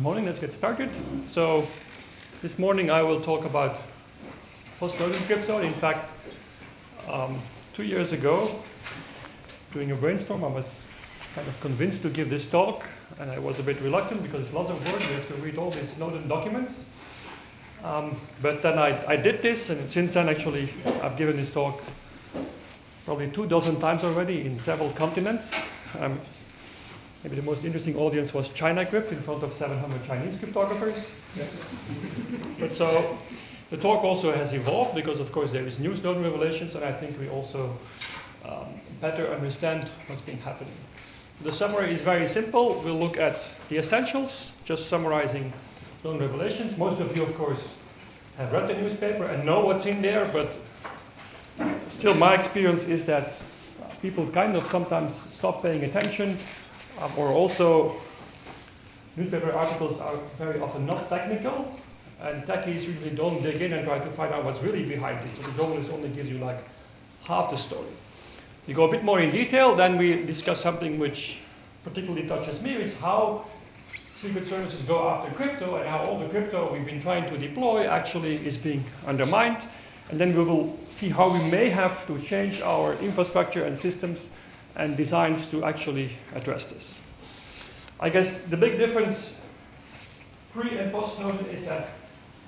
Good morning, let's get started. So, this morning I will talk about post-Snowden crypto. In fact, um, two years ago, doing a brainstorm, I was kind of convinced to give this talk, and I was a bit reluctant because it's a lot of work. You have to read all these Snowden documents. Um, but then I, I did this, and since then, actually, I've given this talk probably two dozen times already in several continents. Um, maybe the most interesting audience was China Crypt in front of 700 Chinese cryptographers. Yeah. but so the talk also has evolved because, of course, there is new Snowden revelations, and I think we also um, better understand what's been happening. The summary is very simple. We'll look at the essentials, just summarizing Snowden revelations. Most of you, of course, have read the newspaper and know what's in there, but still my experience is that people kind of sometimes stop paying attention um, or also newspaper articles are very often not technical and techies usually don't dig in and try to find out what's really behind it. So the journalist only gives you like half the story. You go a bit more in detail, then we discuss something which particularly touches me, is how secret services go after crypto and how all the crypto we've been trying to deploy actually is being undermined. And then we will see how we may have to change our infrastructure and systems and designs to actually address this. I guess the big difference pre and post Snowden is that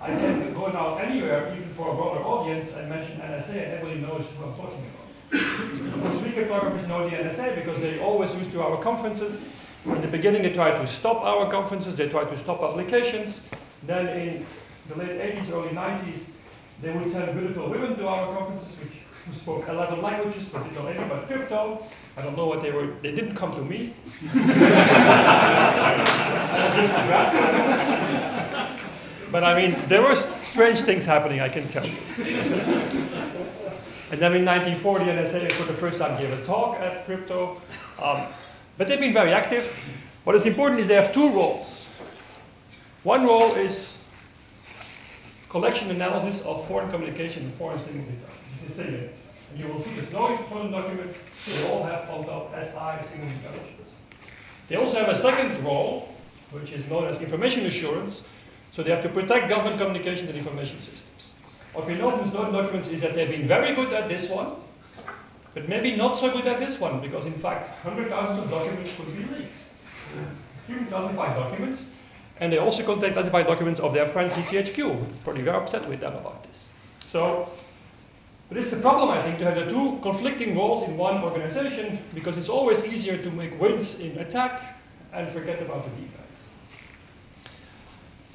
I can go now anywhere, even for a broader audience, and mention NSA and everybody knows who I'm talking about. course, we cryptographers know the NSA because they always used to our conferences in the beginning, they tried to stop our conferences, they tried to stop publications. Then in the late 80s, early 90s, they would send beautiful women to our conferences, which who spoke 11 languages, but didn't know anything about crypto. I don't know what they were, they didn't come to me. but I mean, there were strange things happening, I can tell you. and then in 1940, NSA for the first time gave a talk at crypto. Um, but they've been very active. What is important is they have two roles. One role is collection analysis of foreign communication and foreign signal data. This is. And you will see the foreign documents, they all have on top SI signal intelligence. They also have a second role, which is known as information assurance. So they have to protect government communications and information systems. What we know from Snowden documents is that they've been very good at this one, but maybe not so good at this one, because in fact, hundred thousands of documents could be leaked. Extremely classified documents, and they also contain classified documents of their friend GCHQ, probably very upset with them about this. So, but it's a problem, I think, to have the two conflicting roles in one organization, because it's always easier to make wins in attack and forget about the defense.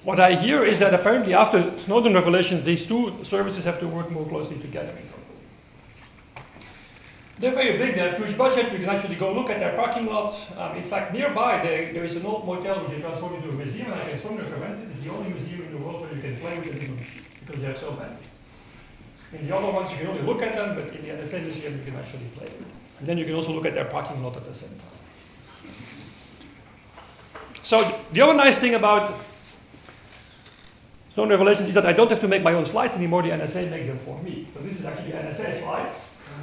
What I hear is that apparently after Snowden revelations, these two services have to work more closely together. They're very big, they have huge budget, you can actually go look at their parking lots. Um, in fact, nearby they, there is an old motel which they transformed into a museum, and I can strongly recommend it. It's the only museum in the world where you can play with the machines, because they are so many. In the other ones, you can only look at them, but in the NSA you can actually play them. And then you can also look at their parking lot at the same time. So the other nice thing about Snowden Revelations is that I don't have to make my own slides anymore, the NSA makes them for me. So this is actually NSA slides.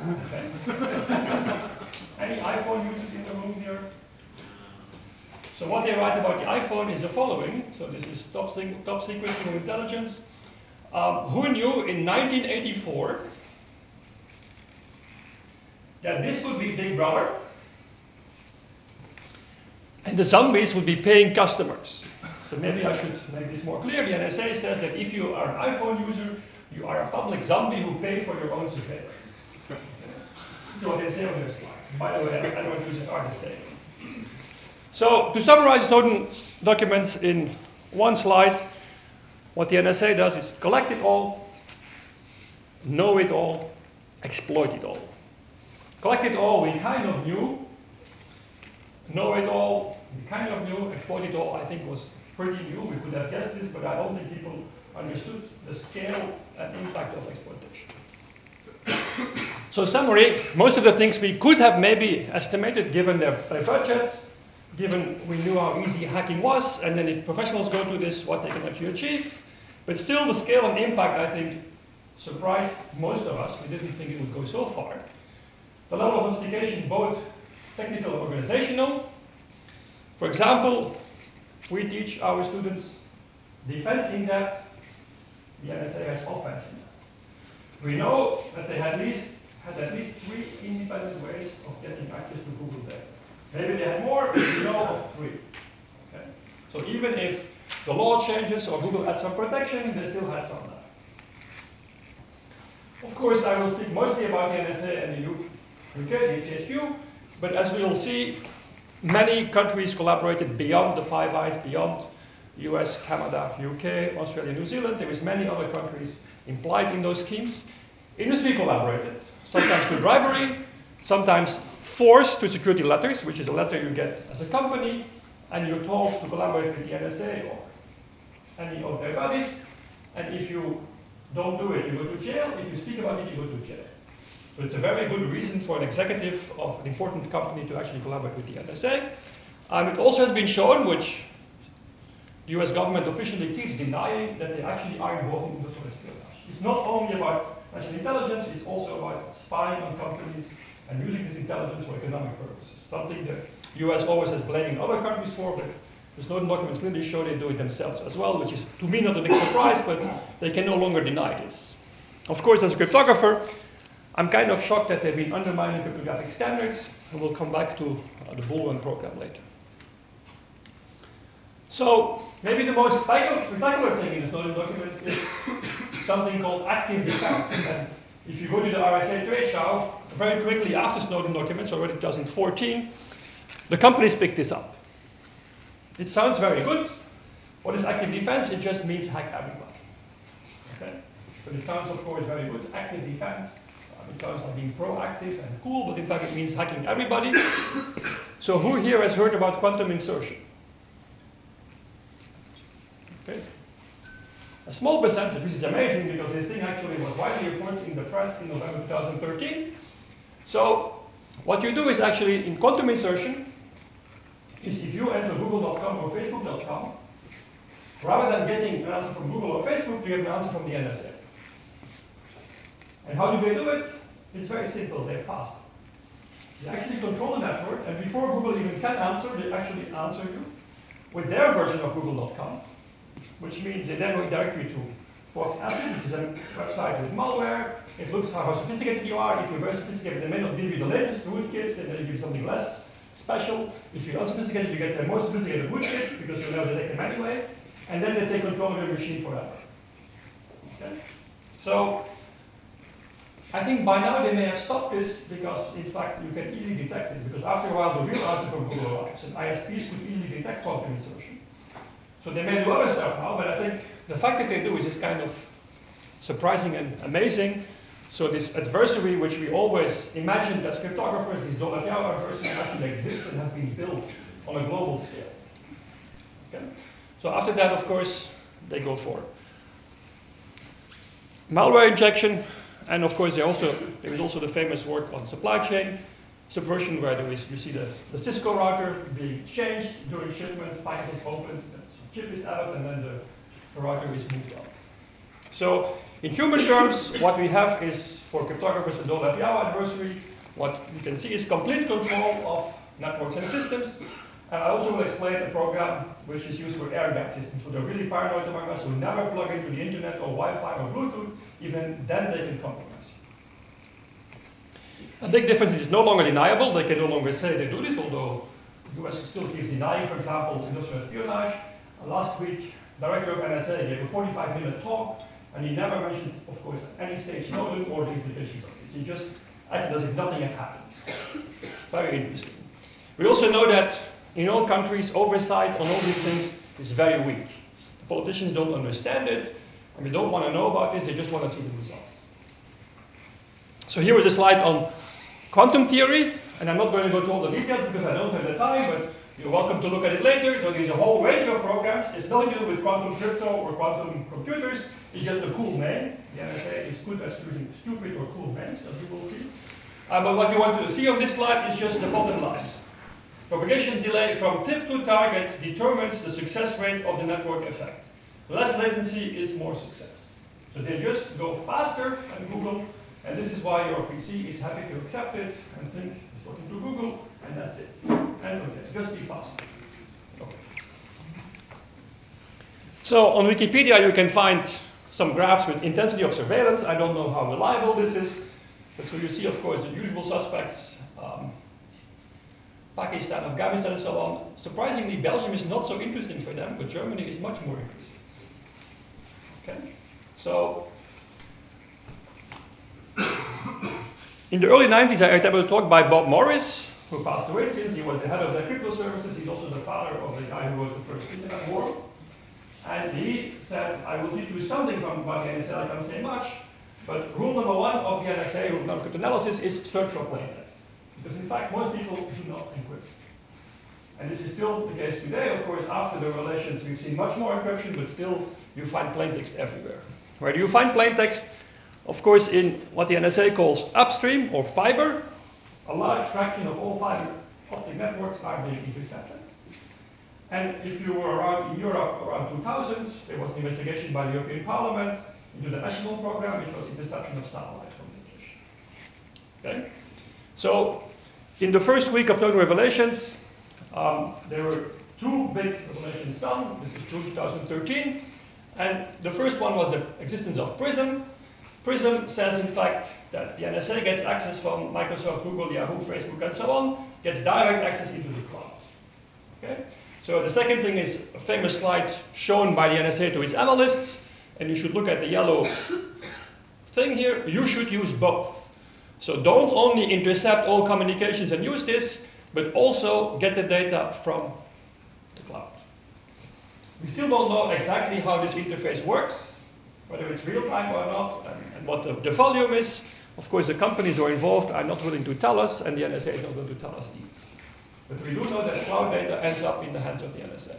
Any iPhone users in the room here? So what they write about the iPhone is the following. So this is top, top secret intelligence. Um, who knew in 1984 that this would be Big Brother and the zombies would be paying customers? So maybe I should make this more clear. The NSA says that if you are an iPhone user, you are a public zombie who pay for your own surveillance. This is what they say on their slides. By the way, Android users are the same. So to summarize Snowden documents in one slide, what the NSA does is collect it all, know it all, exploit it all. Collect it all, we kind of knew. Know it all, we kind of knew. Exploit it all, I think was pretty new. We could have guessed this, but I don't think people understood the scale and impact of exploitation. So summary, most of the things we could have maybe estimated given their, their budgets, given we knew how easy hacking was, and then if professionals go to this, what they can actually achieve. But still the scale and impact, I think, surprised most of us. We didn't think it would go so far. The level of sophistication, both technical and organizational. For example, we teach our students defense in depth, the NSA has offense in depth. We know that they had at least had at least three independent ways of getting access to Google data. Maybe they had more, we know of three. Okay? So even if the law changes or Google adds some protection, they still had some left. Of course, I will speak mostly about the NSA and the UK, the GCHQ, but as we will see, many countries collaborated beyond the Five Eyes, beyond US, Canada, UK, Australia, New Zealand. There is many other countries implied in those schemes. Industry collaborated, sometimes through bribery, sometimes forced to security letters, which is a letter you get as a company, and you're told to collaborate with the NSA or any of their buddies, and if you don't do it, you go to jail. If you speak about it, you go to jail. So it's a very good reason for an executive of an important company to actually collaborate with the NSA. Um, it also has been shown, which the US government officially keeps denying, that they actually are involved in industrial espionage. It's not only about national intelligence, it's also about spying on companies and using this intelligence for economic purposes. Something the US always has blaming other countries for, but the Snowden documents clearly show they do it themselves as well, which is to me not a big surprise, but they can no longer deny this. Of course, as a cryptographer, I'm kind of shocked that they've been undermining cryptographic standards, and we'll come back to uh, the Bullrun program later. So, maybe the most spectacular thing in the Snowden documents is something called active defense. And if you go to the RSA trade show, very quickly after Snowden documents, already 2014, the companies picked this up. It sounds very good. What is active defense? It just means hack everybody. Okay? But it sounds, of course, very good. Active defense. Um, it sounds like being proactive and cool, but in fact it means hacking everybody. so who here has heard about quantum insertion? Okay. A small percentage, which is amazing because this thing actually was widely reported in the press in November 2013. So what you do is actually in quantum insertion, is if you enter google.com or facebook.com, rather than getting an answer from Google or Facebook, you get an answer from the NSA. And how do they do it? It's very simple, they're fast. They actually control the network, and before Google even can answer, they actually answer you with their version of google.com, which means they then direct you to Fox Acid, which is a website with malware. It looks how sophisticated you are. If you're very sophisticated, they may not give you the latest rootkits, they may give you something less special. If you're unsophisticated, you get the most sophisticated rootkits because you'll never detect them anyway. And then they take control of your machine forever. Okay? So I think by now they may have stopped this because, in fact, you can easily detect it. Because after a while, the real answer from Google arrives, and ISPs could easily detect quantum insertion. So they may do other stuff now, but I think the fact that they do is just kind of surprising and amazing. So this adversary, which we always imagined as cryptographers, this Dolev-Yao adversary actually exists and has been built on a global scale. Okay? So after that, of course, they go for malware injection, and of course, also, there is also the famous work on supply chain subversion, where there is, you see the, the Cisco router being changed during shipment, packet is opened, the chip is out, and then the, the router is moved on. So in human terms, what we have is, for cryptographers, a Dolev-Yao adversary. What you can see is complete control of networks and systems. And I also will explain a program which is used for air-gapped systems. So they're really paranoid among us who never plug into the internet or Wi-Fi or Bluetooth. Even then they can compromise. A big difference is no longer deniable. They can no longer say they do this, although the US still keeps denying, for example, industrial espionage. Last week, director of NSA gave a 45-minute talk and he never mentioned, of course, at any stage Snowden or the implications of. He just acted as if nothing had happened. Very interesting. We also know that in all countries, oversight on all these things is very weak. The politicians don't understand it, and they don't want to know about this, they just want to see the results. So here is a slide on quantum theory, and I'm not going to go to all the details because I don't have the time, but you're welcome to look at it later. So there's a whole range of programs. It's nothing to do with quantum crypto or quantum computers. It's just a cool name. The NSA is good at choosing stupid or cool names, as you will see. Uh, but what you want to see on this slide is just the bottom line. Propagation delay from tip to target determines the success rate of the network effect. Less latency is more success. So they just go faster than Google, and this is why your PC is happy to accept it and think it's talking to Google, and that's it. And just be fast. Okay. So on Wikipedia, you can find some graphs with intensity of surveillance. I don't know how reliable this is, but so you see, of course, the usual suspects, um, Pakistan, Afghanistan, and so on. Surprisingly, Belgium is not so interesting for them, but Germany is much more interesting. Okay, so in the early 90s, I heard a talk by Bob Morris, who passed away since he was the head of the crypto services. He's also the father of the guy who wrote the first internet war. And he said, I will teach you something from the NSA, I can't say much, but rule number one of the NSA, rule number analysis, is search for plain text. Because in fact, most people do not encrypt. And this is still the case today, of course, after the relations, we've seen much more encryption, but still you find plain text everywhere. Where do you find plain text? Of course, in what the NSA calls upstream or fiber, a large fraction of all fiber optic networks are being intercepted. And if you were around in Europe around 2000, there was an investigation by the European Parliament into the Echelon program, which was interception of satellite communication. Okay? So, in the first week of Snowden revelations, um, there were two big revelations done. This is 2013. And the first one was the existence of PRISM. PRISM says, in fact, that the NSA gets access from Microsoft, Google, Yahoo, Facebook, and so on, gets direct access into the cloud. Okay? So the second thing is a famous slide shown by the NSA to its analysts, and you should look at the yellow thing here. You should use both. So don't only intercept all communications and use this, but also get the data from the cloud. We still don't know exactly how this interface works, whether it's real time or not, and, and what the, the, volume is. Of course, the companies who are involved are not willing to tell us, and the NSA is not going to tell us either. But we do know that cloud data ends up in the hands of the NSA.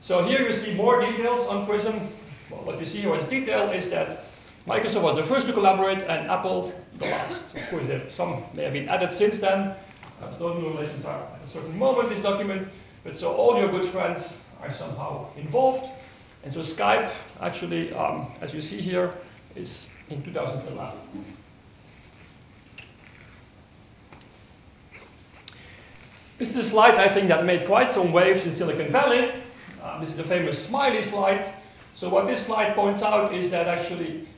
So here you see more details on PRISM. Well, what you see here as detail is that Microsoft was the first to collaborate and Apple the last. Of course, some may have been added since then. Uh, Snowden relations are at a certain moment, this document. But so all your good friends are somehow involved. And so Skype, actually, um, as you see here, is in 2011. This is a slide, I think, that made quite some waves in Silicon Valley. Uh, this is the famous smiley slide. So what this slide points out is that actually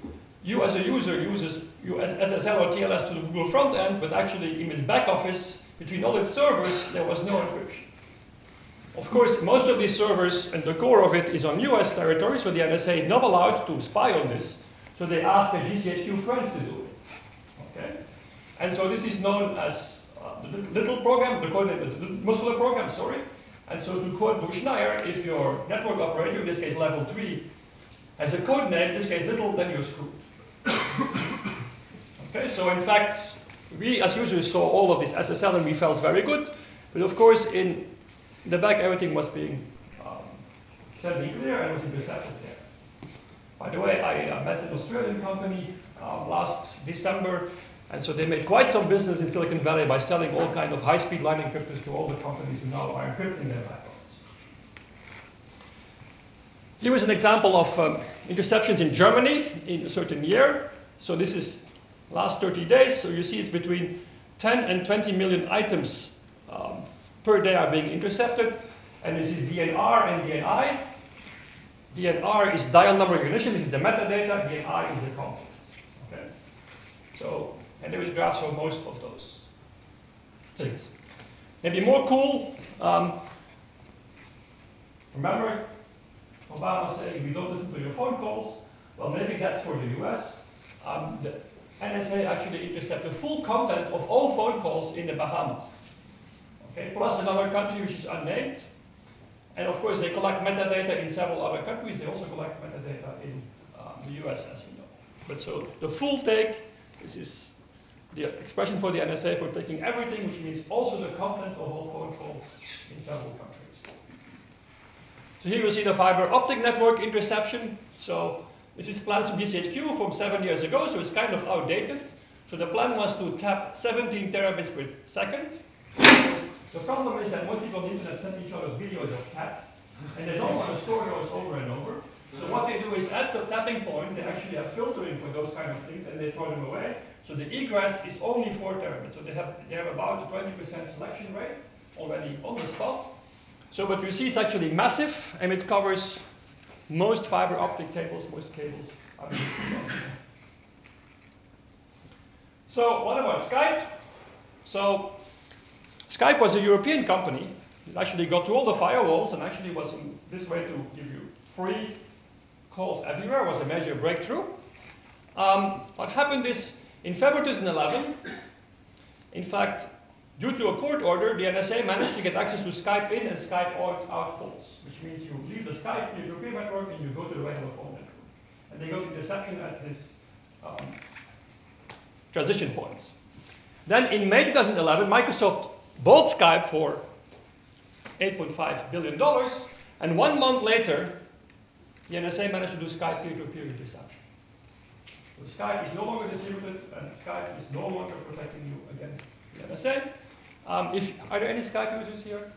you as a user uses SSL or TLS to the Google front end, but actually in its back office, between all its servers, there was no encryption. Of course, most of these servers and the core of it is on US territory, so the NSA is not allowed to spy on this. So they ask their GCHQ friends to do it. Okay? And so this is known as uh, the little program, the code name, the muscular program, sorry. And so to quote Bruce Schneier, if your network operator, in this case level 3, has a code name, in this case little, then you're screwed. okay, so in fact, we as users saw all of this SSL and we felt very good. But of course, in the back, everything was being um, clear and was intercepted there. By the way, I uh, met an Australian company uh, last December and so they made quite some business in Silicon Valley by selling all kind of high-speed line encryptors to all the companies who now are encrypting their backbones. Here is an example of um, interceptions in Germany in a certain year. So this is last 30 days. So you see it's between 10 and 20 million items um, per day are being intercepted. And this is DNR and DNI. DNR is dial number recognition. This is the metadata. DNI is the content. Okay. So and there is graphs for most of those things. Maybe more cool, um, remember Obama saying we don't listen to your phone calls? Well, maybe that's for the US. Um, the NSA actually intercepted the full content of all phone calls in the Bahamas. Okay, plus another country which is unnamed. And of course, they collect metadata in several other countries. They also collect metadata in um, the US, as you know. But so the full take, this is the expression for the NSA for taking everything, which means also the content of all phone calls in several countries. So here you see the fiber optic network interception. So this is plans from GCHQ from seven years ago, so it's kind of outdated. So the plan was to tap 17 terabits per second. The problem is that most people on the internet send each other videos of cats, and they don't want to store those over and over. So what they do is at the tapping point, they actually have filtering for those kind of things, and they throw them away. So the egress is only 4 terabits. So they have, they have about a 20% selection rate already on the spot. So what you see is actually massive, and it covers most fiber optic cables, most cables So what about Skype? So Skype was a European company. It actually got to all the firewalls and actually was this way to give you free calls everywhere. Was a major breakthrough. Um, what happened is in February 2011, in fact, due to a court order, the NSA managed to get access to Skype in and Skype out, out calls, which means you leave the Skype, the European network, and you go to the regular phone network. And they got interception at this um, transition points. Then in May 2011, Microsoft bought Skype for $8.5 billion, and one and one month later, the NSA managed to do Skype peer-to-peer -peer interception. So Skype is no longer distributed, and Skype is no longer protecting you against the NSA. Um, if, are there any Skype users here?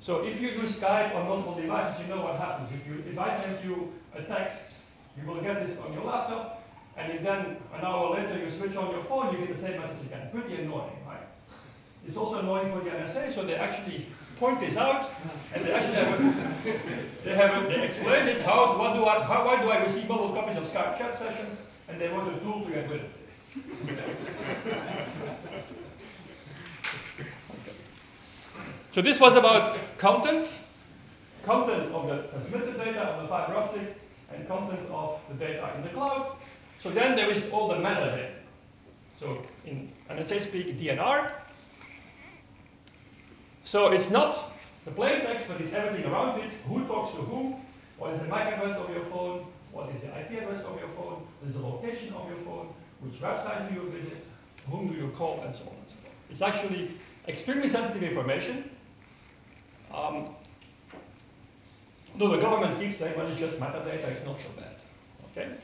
So if you use Skype on multiple devices, you know what happens. If, you, if I send you a text, you will get this on your laptop, and if then an hour later you switch on your phone, you get the same message again. Pretty annoying, It's also annoying for the NSA, so they actually point this out, and they actually have a, they have a, they explain this, how, what do I, how, why do I receive multiple copies of Skype chat sessions, and they want a tool to get rid of this. So this was about content, content of the transmitted data of the fiber optic, and content of the data in the cloud. So then there is all the metadata. So in NSA speak, DNR. So it's not the plain text, but it's everything around it. Who talks to whom? What is the MAC address of your phone? What is the IP address of your phone? What is the location of your phone? Which websites do you visit? Whom do you call? And so on and so on. It's actually extremely sensitive information. Um, no, the government keeps saying, well, it's just metadata, it's not so bad. Okay?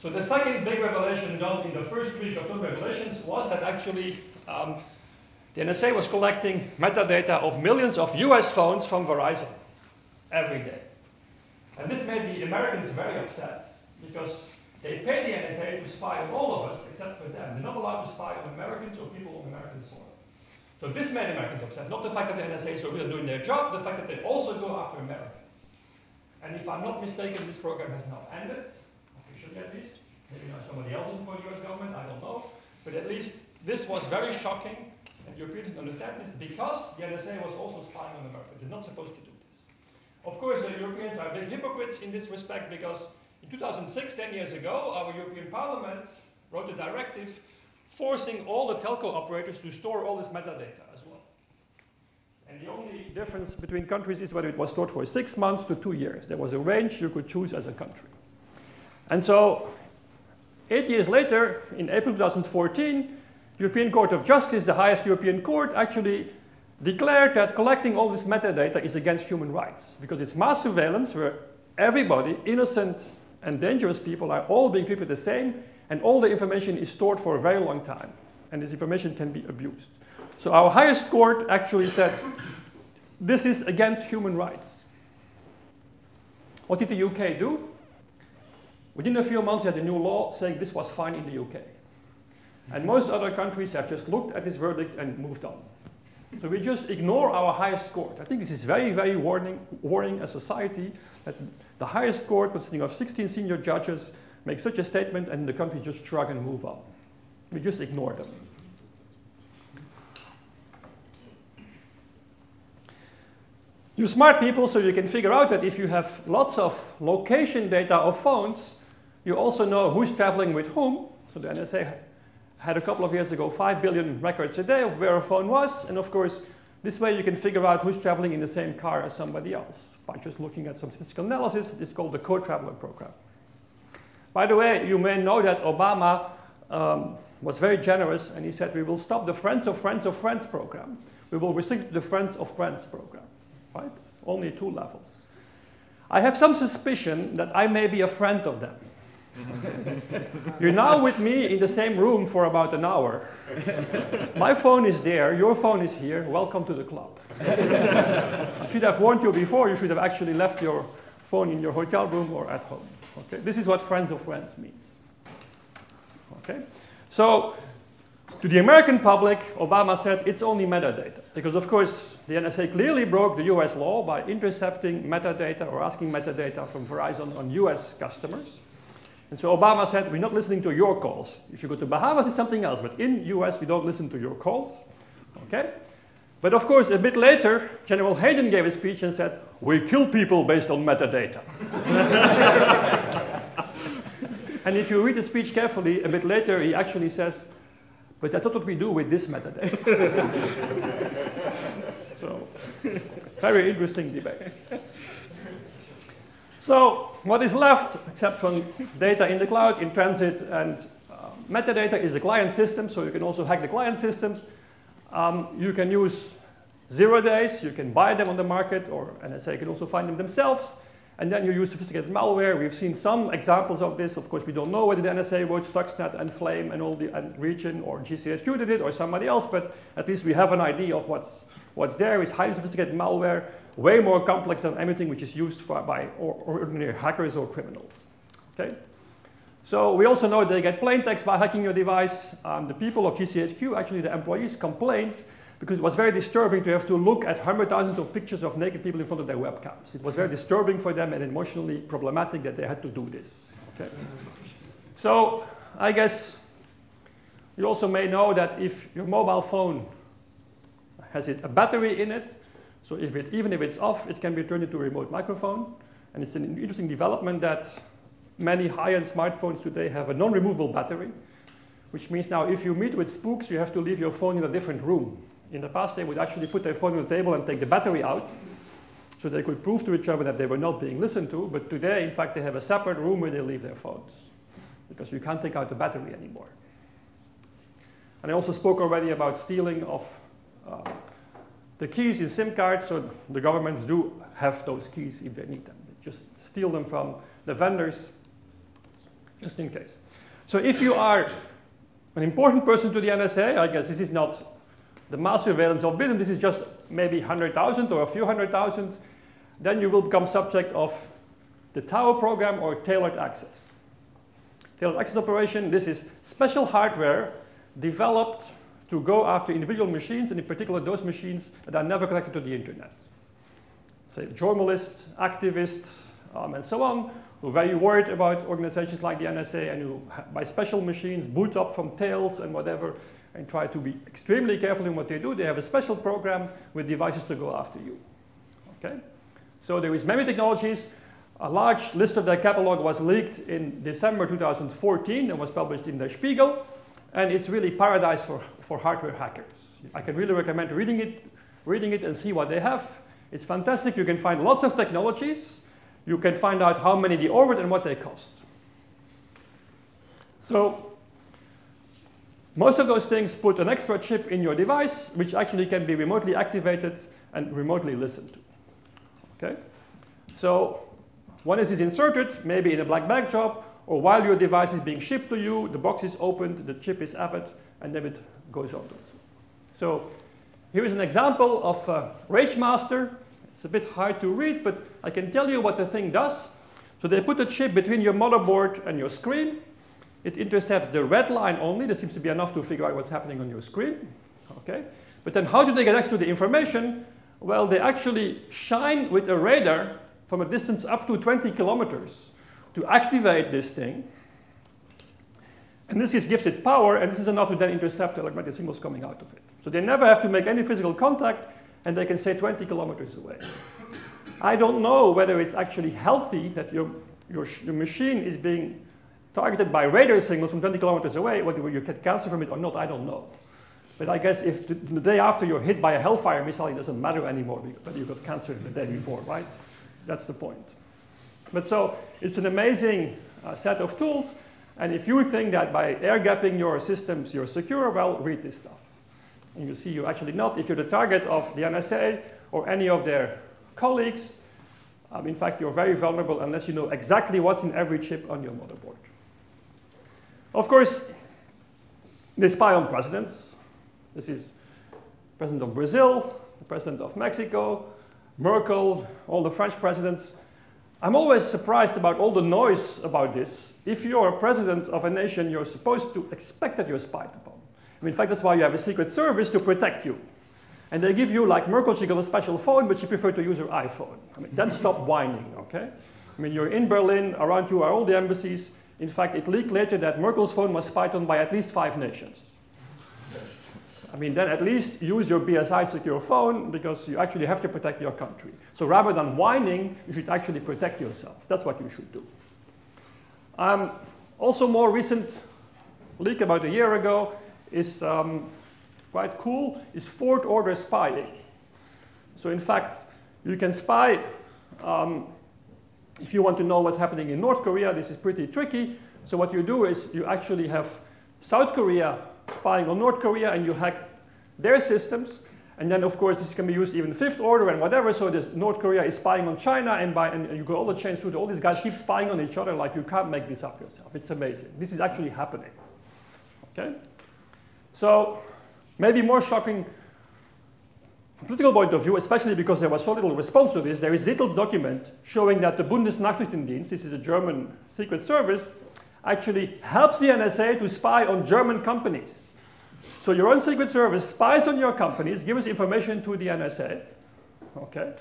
So the second big revelation done in the first week of those revelations was that actually um, the NSA was collecting metadata of millions of US phones from Verizon every day. And this made the Americans very upset because they pay the NSA to spy on all of us except for them. They're not allowed to spy on Americans or people on American soil. So this made Americans upset, not the fact that the NSA is really doing their job, the fact that they also go after Americans. And if I'm not mistaken, this program has now ended, officially at least. Maybe now somebody else in the US government, I don't know. But at least this was very shocking, and Europeans understand this because the NSA was also spying on Americans. They're not supposed to do this. Of course, the Europeans are big hypocrites in this respect because in 2006, 10 years ago, our European Parliament wrote a directive forcing all the telco operators to store all this metadata. As well. And the only difference between countries is whether it was stored for six months to two years. There was a range you could choose as a country. And so, eight years later, in April 2014, European Court of Justice, the highest European court, actually declared that collecting all this metadata is against human rights because it's mass surveillance where everybody, innocent and dangerous people, are all being treated the same and all the information is stored for a very long time and this information can be abused. So our highest court actually said, this is against human rights. What did the UK do? Within a few months, they had a new law saying this was fine in the UK. And most other countries have just looked at this verdict and moved on. So we just ignore our highest court. I think this is very, very warning, warning as a society that the highest court, consisting of 16 senior judges, make such a statement and the country just shrug and move on. We just ignore them. You smart people, so you can figure out that if you have lots of location data of phones, you also know who's traveling with whom. So the NSA had a couple of years ago 5 billion records a day of where a phone was. And of course, this way you can figure out who's traveling in the same car as somebody else by just looking at some statistical analysis. It's called the co-traveler program. By the way, you may know that Obama um, was very generous and he said, we will stop the Friends of Friends of Friends program. We will restrict the Friends of Friends program right? Only two levels. I have some suspicion that I may be a friend of them. You're now with me in the same room for about an hour. My phone is there, your phone is here. Welcome to the club. I should have warned you before, you should have actually left your phone in your hotel room or at home. Okay? This is what friends of friends means. Okay? So To the American public, Obama said it's only metadata. Because, of course, the NSA clearly broke the US law by intercepting metadata or asking metadata from Verizon on US customers. And so Obama said, we're not listening to your calls. If you go to Bahamas, it's something else. But in US, we don't listen to your calls. Okay? But of course, a bit later, General Hayden gave a speech and said, we kill people based on metadata. and if you read the speech carefully, a bit later, he actually says, but that's not what we do with this metadata. so, very interesting debate. So, what is left, except from data in the cloud, in transit, and uh, metadata is a client system, so you can also hack the client systems. Um, you can use zero days, you can buy them on the market, or NSA can also find them themselves. And then you use sophisticated malware. We've seen some examples of this. Of course, we don't know whether the NSA wrote Stuxnet and Flame and all the and Regin or GCHQ did it or somebody else, but at least we have an idea of what's, what's there is highly sophisticated malware, way more complex than anything which is used for, by ordinary hackers or criminals. Okay? So we also know they get plain text by hacking your device. Um, the people of GCHQ, actually the employees, complained because it was very disturbing to have to look at hundred thousands of pictures of naked people in front of their webcams. It was very disturbing for them and emotionally problematic that they had to do this. Okay? So I guess you also may know that if your mobile phone has a battery in it, so if it, even if it's off, it can be turned into a remote microphone. And it's an interesting development that many high-end smartphones today have a non-removable battery, which means now if you meet with spooks, you have to leave your phone in a different room. In the past, they would actually put their phone on the table and take the battery out so they could prove to each other that they were not being listened to. But today, in fact, they have a separate room where they leave their phones because you can't take out the battery anymore. And I also spoke already about stealing of uh, the keys in SIM cards, so the governments do have those keys if they need them. They just steal them from the vendors just in case. So if you are an important person to the NSA, I guess this is not the mass surveillance of billions, this is just maybe 100,000 or a few hundred thousand, then you will become subject of the TAO program or tailored access. Tailored access operation, this is special hardware developed to go after individual machines, and in particular those machines that are never connected to the internet. Say journalists, activists, um, and so on, who are very worried about organizations like the NSA and who, by special machines, boot up from tails and whatever, and try to be extremely careful in what they do. They have a special program with devices to go after you. Okay? So there is many technologies. A large list of their catalog was leaked in December 2014 and was published in Der Spiegel. And it's really paradise for, for hardware hackers. I can really recommend reading it, reading it and see what they have. It's fantastic. You can find lots of technologies. You can find out how many they orbit and what they cost. So most of those things put an extra chip in your device, which actually can be remotely activated and remotely listened to. Okay? So when this is inserted, maybe in a black bag job, or while your device is being shipped to you, the box is opened, the chip is added, and then it goes on. So here is an example of uh, RageMaster. It's a bit hard to read, but I can tell you what the thing does. So they put a chip between your motherboard and your screen, it intercepts the red line only. This seems to be enough to figure out what's happening on your screen. Okay? But then how do they get access to the information? Well, they actually shine with a radar from a distance up to 20 kilometers to activate this thing. And this gives it power, and this is enough to then intercept electromagnetic signals coming out of it. So they never have to make any physical contact, and they can stay 20 kilometers away. I don't know whether it's actually healthy that your, your, your machine is being targeted by radar signals from 20 kilometers away, whether you get cancer from it or not, I don't know. But I guess if the, the day after you're hit by a Hellfire missile, it doesn't matter anymore whether you got cancer the day before, right? That's the point. But so it's an amazing uh, set of tools. And if you think that by air gapping your systems you're secure, well, read this stuff. And you see you're actually not. If you're the target of the NSA or any of their colleagues, um, in fact, you're very vulnerable unless you know exactly what's in every chip on your motherboard. Of course, they spy on presidents. This is president of Brazil, the president of Mexico, Merkel, all the French presidents. I'm always surprised about all the noise about this. If you're a president of a nation, you're supposed to expect that you're spied upon. I mean, in fact, that's why you have a secret service to protect you. And they give you, like Merkel, she got a special phone, but she preferred to use her iPhone. I mean, then stop whining, okay? I mean, you're in Berlin, around you are all the embassies. In fact, it leaked later that Merkel's phone was spied on by at least five nations. I mean, then at least use your BSI secure phone because you actually have to protect your country. So rather than whining, you should actually protect yourself. That's what you should do. Um, also more recent leak about a year ago is um, quite cool, is fourth order spying. So in fact, you can spy, um, if you want to know what's happening in North Korea, this is pretty tricky. So what you do is you actually have South Korea spying on North Korea and you hack their systems. And then, of course, this can be used even fifth order and whatever. So this North Korea is spying on China, and, by, and you go all the chains through. All these guys keep spying on each other like you can't make this up yourself. It's amazing. This is actually happening. Okay? So maybe more shocking from political point of view, especially because there was so little response to this, there is little document showing that the Bundesnachrichtendienst, this is a German secret service, actually helps the NSA to spy on German companies. So your own secret service spies on your companies, gives information to the NSA, okay?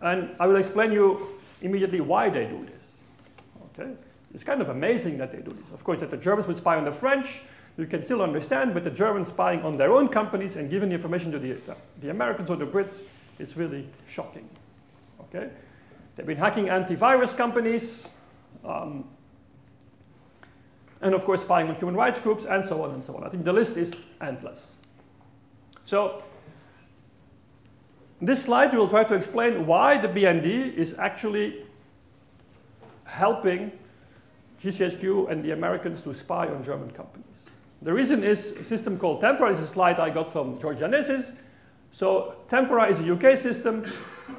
And I will explain you immediately why they do this, okay? It's kind of amazing that they do this. Of course, that the Germans would spy on the French, you can still understand, but the Germans spying on their own companies and giving the information to the, the Americans or the Brits is really shocking. Okay? They've been hacking antivirus companies, um, and of course spying on human rights groups, and so on and so on. I think the list is endless. So, this slide will try to explain why the BND is actually helping GCHQ and the Americans to spy on German companies. The reason is a system called Tempora. This is a slide I got from George Danezis. So Tempora is a UK system.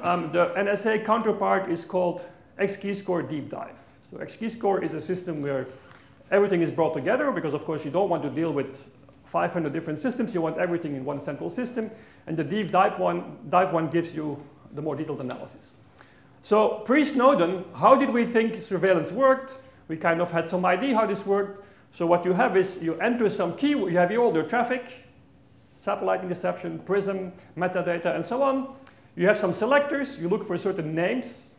Um, the NSA counterpart is called XKeyscore Deep Dive. So XKeyscore is a system where everything is brought together because, of course, you don't want to deal with 500 different systems. You want everything in one central system. And the Dive one, dive one gives you the more detailed analysis. So pre-Snowden, how did we think surveillance worked? We kind of had some idea how this worked. So what you have is you enter some key, you have all the traffic, satellite interception, prism, metadata, and so on. You have some selectors, you look for certain names,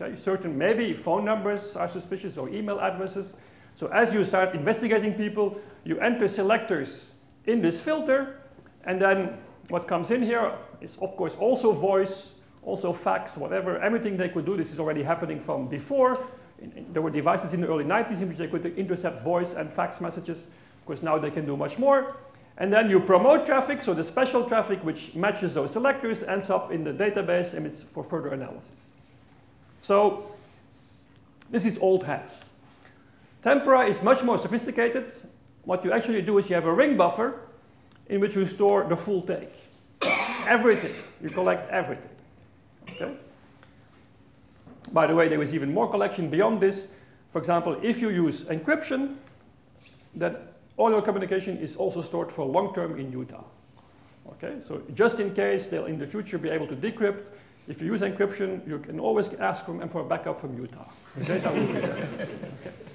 okay, certain maybe phone numbers are suspicious or email addresses. So as you start investigating people, you enter selectors in this filter, and then what comes in here is of course also voice, also fax, whatever, everything they could do. This is already happening from before in, in, there were devices in the early 90s in which they could intercept voice and fax messages. Of course, now they can do much more. And then you promote traffic, so the special traffic which matches those selectors ends up in the database and it's for further analysis. So this is old hat. Tempora is much more sophisticated. What you actually do is you have a ring buffer in which you store the full take. everything. You collect everything. Okay? By the way, there is even more collection beyond this. For example, if you use encryption, then all your communication is also stored for long term in Utah. Okay, so just in case they'll in the future be able to decrypt, if you use encryption, you can always ask for a backup from Utah. Okay, okay.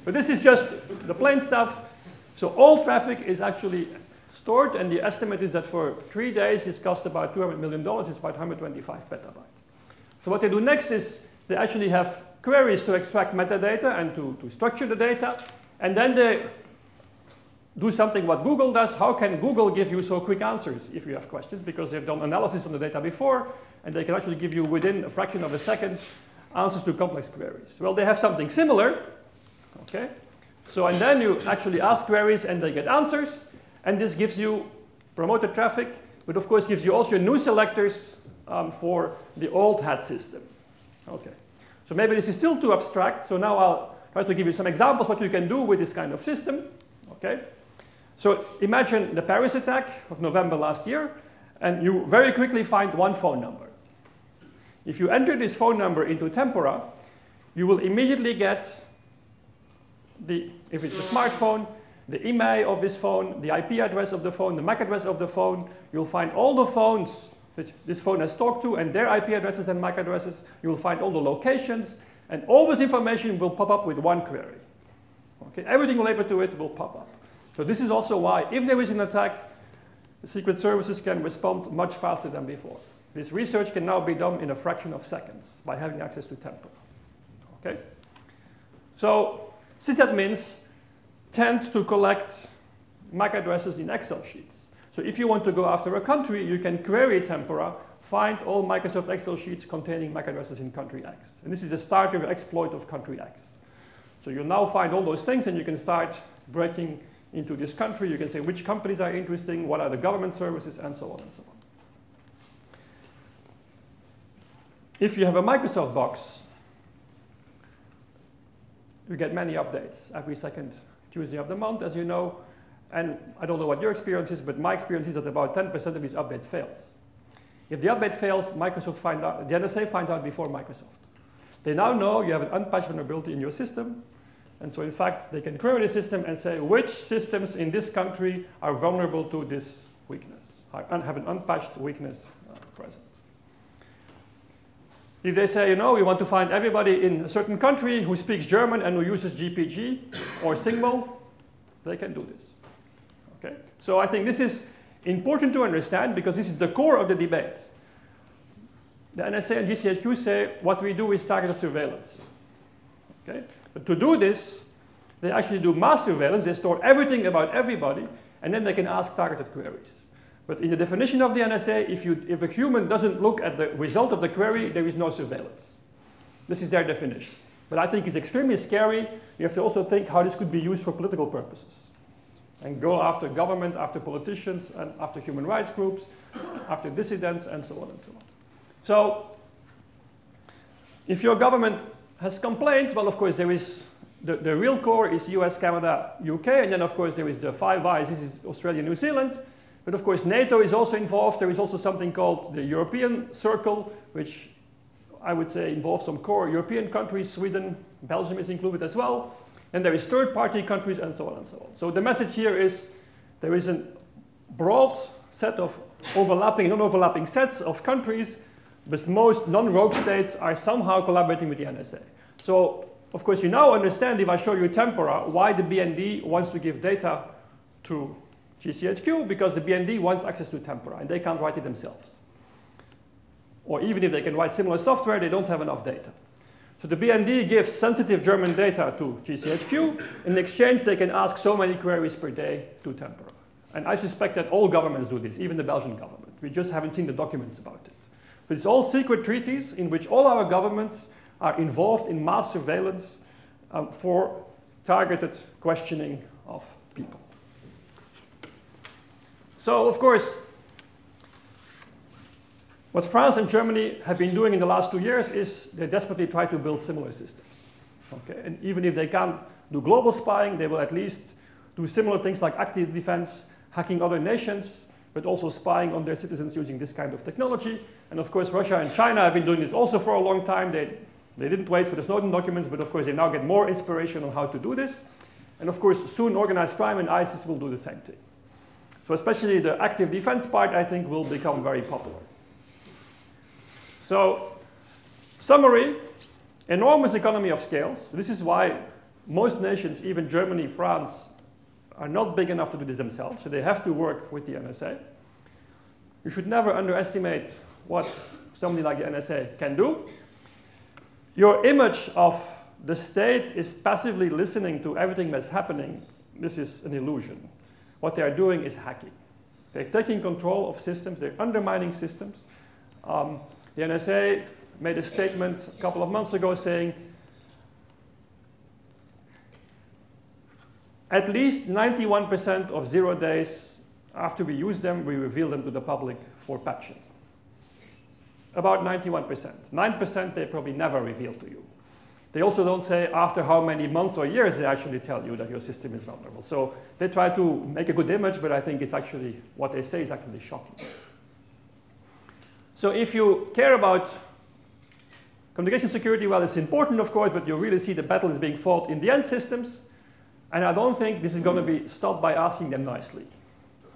But this is just the plain stuff. So all traffic is actually stored, and the estimate is that for three days it's cost about $200 million, it's about 125 petabytes. So what they do next is they actually have queries to extract metadata and to, to structure the data. And then they do something what Google does. How can Google give you so quick answers if you have questions? Because they've done analysis on the data before, and they can actually give you within a fraction of a second answers to complex queries. Well, they have something similar. Okay. So, and then you actually ask queries and they get answers. And this gives you promoted traffic, but of course gives you also new selectors um, for the old hat system. Okay. So maybe this is still too abstract, so now I'll try to give you some examples what you can do with this kind of system. Okay. So imagine the Paris attack of November last year, and you very quickly find one phone number. If you enter this phone number into Tempora, you will immediately get the, if it's a smartphone, the email of this phone, the IP address of the phone, the MAC address of the phone. You'll find all the phones that this phone has talked to and their IP addresses and MAC addresses. You will find all the locations, and all this information will pop up with one query. Okay? Everything related to it will pop up. So this is also why, if there is an attack, the secret services can respond much faster than before. This research can now be done in a fraction of seconds by having access to Tempora. Okay? So sysadmins tend to collect MAC addresses in Excel sheets. So if you want to go after a country, you can query Tempora, find all Microsoft Excel sheets containing MAC addresses in country X. And this is the start of the exploit of country X. So you now find all those things and you can start breaking into this country. You can say which companies are interesting, what are the government services, and so on and so on. If you have a Microsoft box, you get many updates every second Tuesday of the month, as you know. And I don't know what your experience is, but my experience is that about 10% of these updates fails. If the update fails, Microsoft find out, the NSA finds out before Microsoft. They now know you have an unpatched vulnerability in your system. And so in fact, they can query the system and say which systems in this country are vulnerable to this weakness, have an unpatched weakness uh, present. If they say, you know, we want to find everybody in a certain country who speaks German and who uses GPG or Singmol, they can do this. Okay? So I think this is important to understand because this is the core of the debate. The NSA and GCHQ say what we do is targeted surveillance. Okay? But to do this, they actually do mass surveillance. They store everything about everybody, and then they can ask targeted queries. But in the definition of the NSA, if, you, if a human doesn't look at the result of the query, there is no surveillance. This is their definition. But I think it's extremely scary. You have to also think how this could be used for political purposes. And go after government, after politicians, and after human rights groups, after dissidents, and so on and so on. So, if your government has complained, well, of course, there is the, the real core is US, Canada, UK, and then, of course, there is the Five Eyes, this is Australia, New Zealand, but of course, NATO is also involved. There is also something called the European Circle, which I would say involves some core European countries. Sweden, Belgium is included as well. And there is third-party countries and so on and so on. So the message here is there is a broad set of overlapping, non-overlapping sets of countries, but most non-rogue states are somehow collaborating with the NSA. So, of course, you now understand, if I show you Tempora, why the BND wants to give data to GCHQ because the BND wants access to Tempora and they can't write it themselves. Or even if they can write similar software, they don't have enough data. So the BND gives sensitive German data to GCHQ. In exchange, they can ask so many queries per day to Tempora. And I suspect that all governments do this, even the Belgian government. We just haven't seen the documents about it. But it's all secret treaties in which all our governments are involved in mass surveillance um, for targeted questioning of people. So, of course, what France and Germany have been doing in the last two years is they desperately try to build similar systems. Okay? And even if they can't do global spying, they will at least do similar things like active defense, hacking other nations, but also spying on their citizens using this kind of technology. And of course, Russia and China have been doing this also for a long time. They, they didn't wait for the Snowden documents, but of course, they now get more inspiration on how to do this. And of course, soon organized crime and ISIS will do the same thing. So especially the active defense part, I think, will become very popular. So summary, enormous economy of scales. This is why most nations, even Germany, France, are not big enough to do this themselves, so they have to work with the NSA. You should never underestimate what somebody like the NSA can do. Your image of the state is passively listening to everything that's happening. This is an illusion. What they are doing is hacking. They're taking control of systems, they're undermining systems. Um, the NSA made a statement a couple of months ago saying at least 91% of zero days after we use them, we reveal them to the public for patching. About 91%. 9% they probably never reveal to you. They also don't say after how many months or years they actually tell you that your system is vulnerable. So they try to make a good image, but I think it's actually, what they say is actually shocking. So if you care about communication security, well, it's important, of course, but you really see the battle is being fought in the end systems. And I don't think this is going to be stopped by asking them nicely.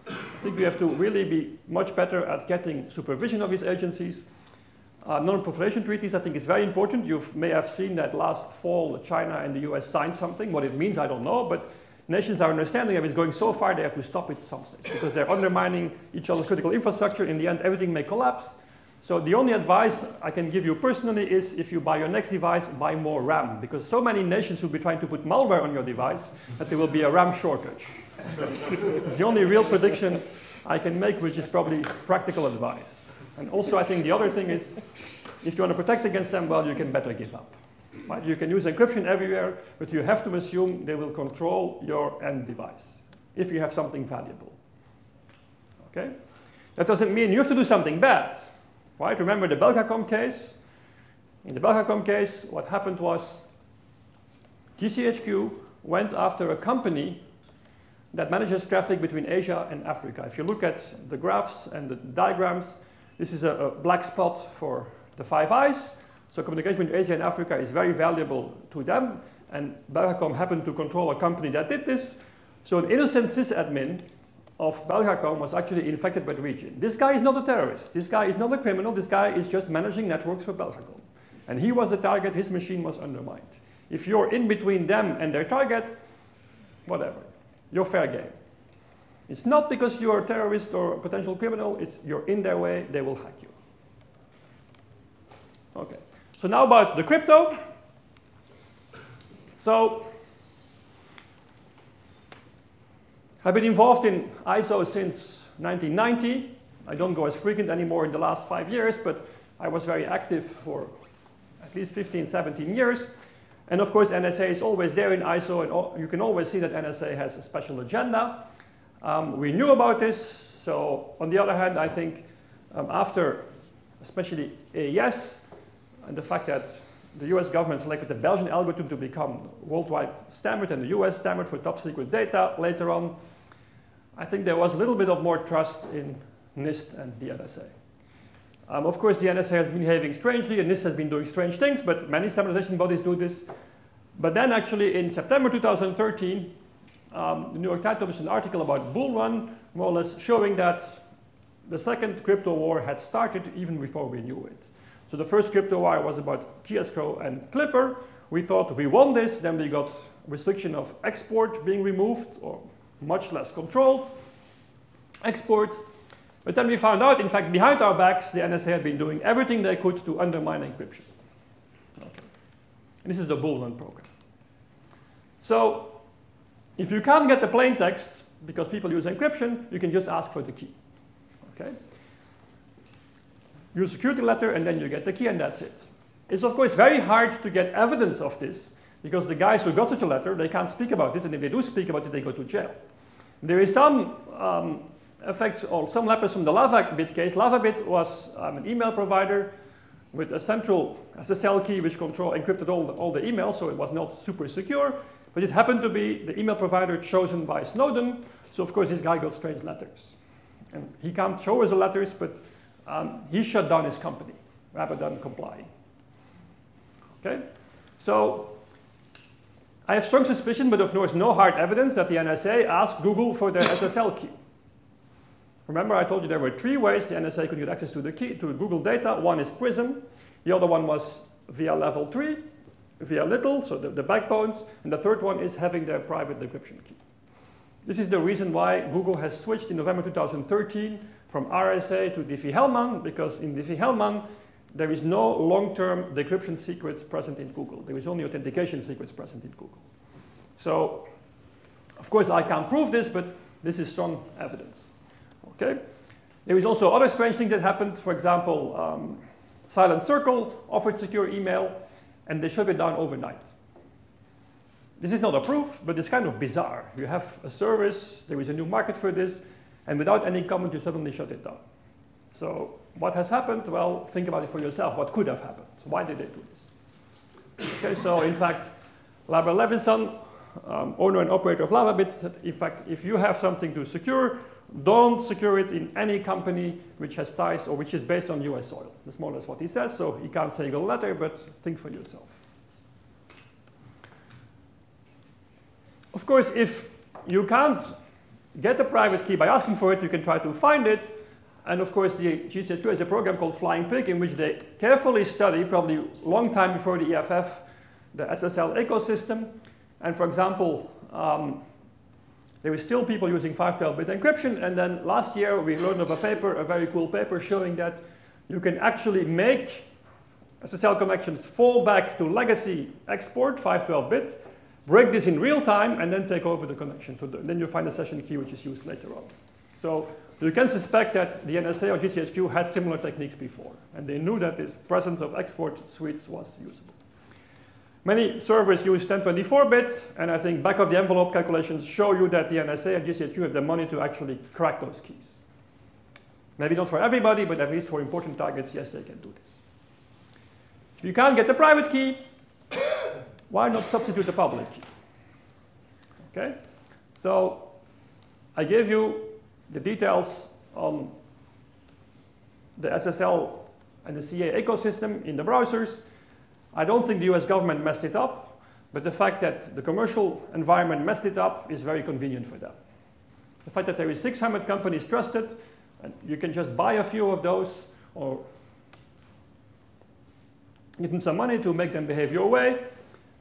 I think we have to really be much better at getting supervision of these agencies uh, non-proliferation treaties, I think, is very important. You may have seen that last fall China and the US signed something. What it means, I don't know, but nations are understanding that it's going so far they have to stop it at some stage because they're undermining each other's critical infrastructure. In the end, everything may collapse. So the only advice I can give you personally is if you buy your next device, buy more RAM because so many nations will be trying to put malware on your device that there will be a RAM shortage. it's the only real prediction I can make, which is probably practical advice. And also, I think the other thing is if you want to protect against them, well, you can better give up. Right? You can use encryption everywhere, but you have to assume they will control your end device if you have something valuable. Okay? That doesn't mean you have to do something bad. Right? Remember the Belgacom case? In the Belgacom case, what happened was GCHQ went after a company that manages traffic between Asia and Africa. If you look at the graphs and the diagrams, this is a, a black spot for the Five Eyes. So communication between Asia and Africa is very valuable to them. And Belgacom happened to control a company that did this. So an innocent sysadmin of Belgacom was actually infected by the Regin. This guy is not a terrorist. This guy is not a criminal. This guy is just managing networks for Belgacom. And he was the target. His machine was undermined. If you're in between them and their target, whatever. You're fair game. It's not because you're a terrorist or a potential criminal. It's you're in their way. They will hack you. Okay. So now about the crypto. So I've been involved in ISO since 1990. I don't go as frequent anymore in the last five years, but I was very active for at least 15, 17 years. And of course, NSA is always there in ISO, and you can always see that NSA has a special agenda. Um, we knew about this, so on the other hand, I think um, after especially AES, and the fact that the US government selected the Belgian algorithm to become worldwide standard and the US standard for top secret data later on, I think there was a little bit of more trust in NIST and the NSA. Um, of course, the NSA has been behaving strangely and NIST has been doing strange things, but many standardization bodies do this. But then actually in September 2013, um, the New York Times published an article about Bullrun, more or less showing that the second crypto war had started even before we knew it. So the first crypto war was about key escrow and Clipper. We thought we won this, then we got restriction of export being removed or much less controlled exports. But then we found out, in fact, behind our backs, the NSA had been doing everything they could to undermine encryption. Okay. And this is the Bull program. So if you can't get the plain text because people use encryption, you can just ask for the key. Okay? use security letter, and then you get the key, and that's it. It's of course very hard to get evidence of this because the guys who got such a letter, they can't speak about this, and if they do speak about it, they go to jail. There is some um, effects or some letters from the LavaBit case. LavaBit was um, an email provider with a central SSL key which control, encrypted all the, all the emails, so it was not super secure. But it happened to be the email provider chosen by Snowden, so of course this guy got strange letters. And he can't show us the letters, but um, he shut down his company rather than complying. Okay? So I have strong suspicion, but of course no hard evidence that the NSA asked Google for their SSL key. Remember I told you there were three ways the NSA could get access to the key, to Google data. One is Prism. The other one was via level three, via little, so the, the backbones. And the third one is having their private decryption key. This is the reason why Google has switched in November 2013 from RSA to Diffie-Hellman, because in Diffie-Hellman, there is no long-term decryption secrets present in Google. There is only authentication secrets present in Google. So, of course, I can't prove this, but this is strong evidence. Okay? There is also other strange things that happened. For example, um, Silent Circle offered secure email, and they shut it down overnight. This is not a proof, but it's kind of bizarre. You have a service, there is a new market for this, and without any comment, you suddenly shut it down. So what has happened? Well, think about it for yourself. What could have happened? Why did they do this? Okay, so in fact, Ladar Levison, um, owner and operator of LavaBit, said, in fact, if you have something to secure, don't secure it in any company which has ties or which is based on US soil. That's more or less what he says, so he can't say a letter, but think for yourself. Of course, if you can't get the private key by asking for it. You can try to find it. And of course, the GCHQ has a program called Flying Pig in which they carefully study, probably a long time before the EFF, the SSL ecosystem. And for example, um, there is still people using 512-bit encryption. And then last year we learned of a paper, a very cool paper showing that you can actually make SSL connections fall back to legacy export, 512-bit, break this in real time, and then take over the connection. So the, then you find a session key which is used later on. So you can suspect that the NSA or GCHQ had similar techniques before, and they knew that this presence of export suites was usable. Many servers use 1024-bit, and I think back of the envelope calculations show you that the NSA and GCHQ have the money to actually crack those keys. Maybe not for everybody, but at least for important targets, yes, they can do this. If you can't get the private key, why not substitute the public key? Okay, so I gave you the details on the SSL and the CA ecosystem in the browsers. I don't think the US government messed it up, but the fact that the commercial environment messed it up is very convenient for them. The fact that there is 600 companies trusted, and you can just buy a few of those or give them some money to make them behave your way.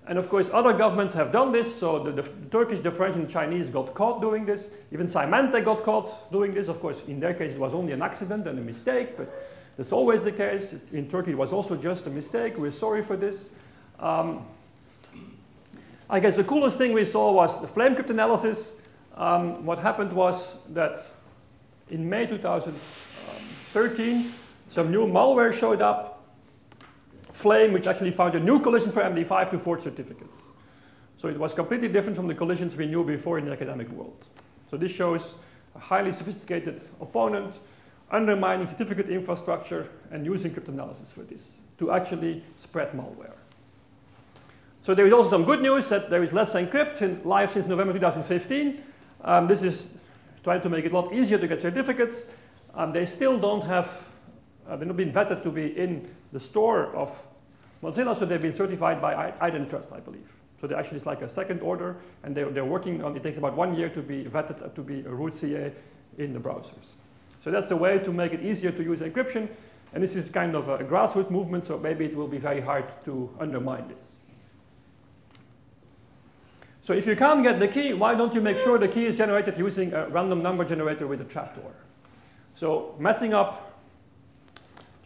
And of course, other governments have done this. So the, the, Turkish, the French, and the Chinese got caught doing this. Even Symantec got caught doing this. Of course, in their case, it was only an accident and a mistake. But that's always the case. In Turkey, it was also just a mistake. We're sorry for this. Um, I guess the coolest thing we saw was the flame cryptanalysis. Um, what happened was that in May 2013, some new malware showed up, Flame, which actually found a new collision for MD5 to forge certificates. So it was completely different from the collisions we knew before in the academic world. So this shows a highly sophisticated opponent undermining certificate infrastructure and using cryptanalysis for this to actually spread malware. So there is also some good news that there is Let's Encrypt since, live since November 2015. Um, this is trying to make it a lot easier to get certificates. Um, they still don't have, uh, they've not been vetted to be in the store of Mozilla, so they've been certified by IdenTrust, I believe. So they actually it's like a second order, and they're, they're working on, it takes about one year to be vetted uh, to be a root CA in the browsers. So that's a way to make it easier to use encryption. And this is kind of a grassroots movement, so maybe it will be very hard to undermine this. So if you can't get the key, why don't you make sure the key is generated using a random number generator with a trapdoor? So messing up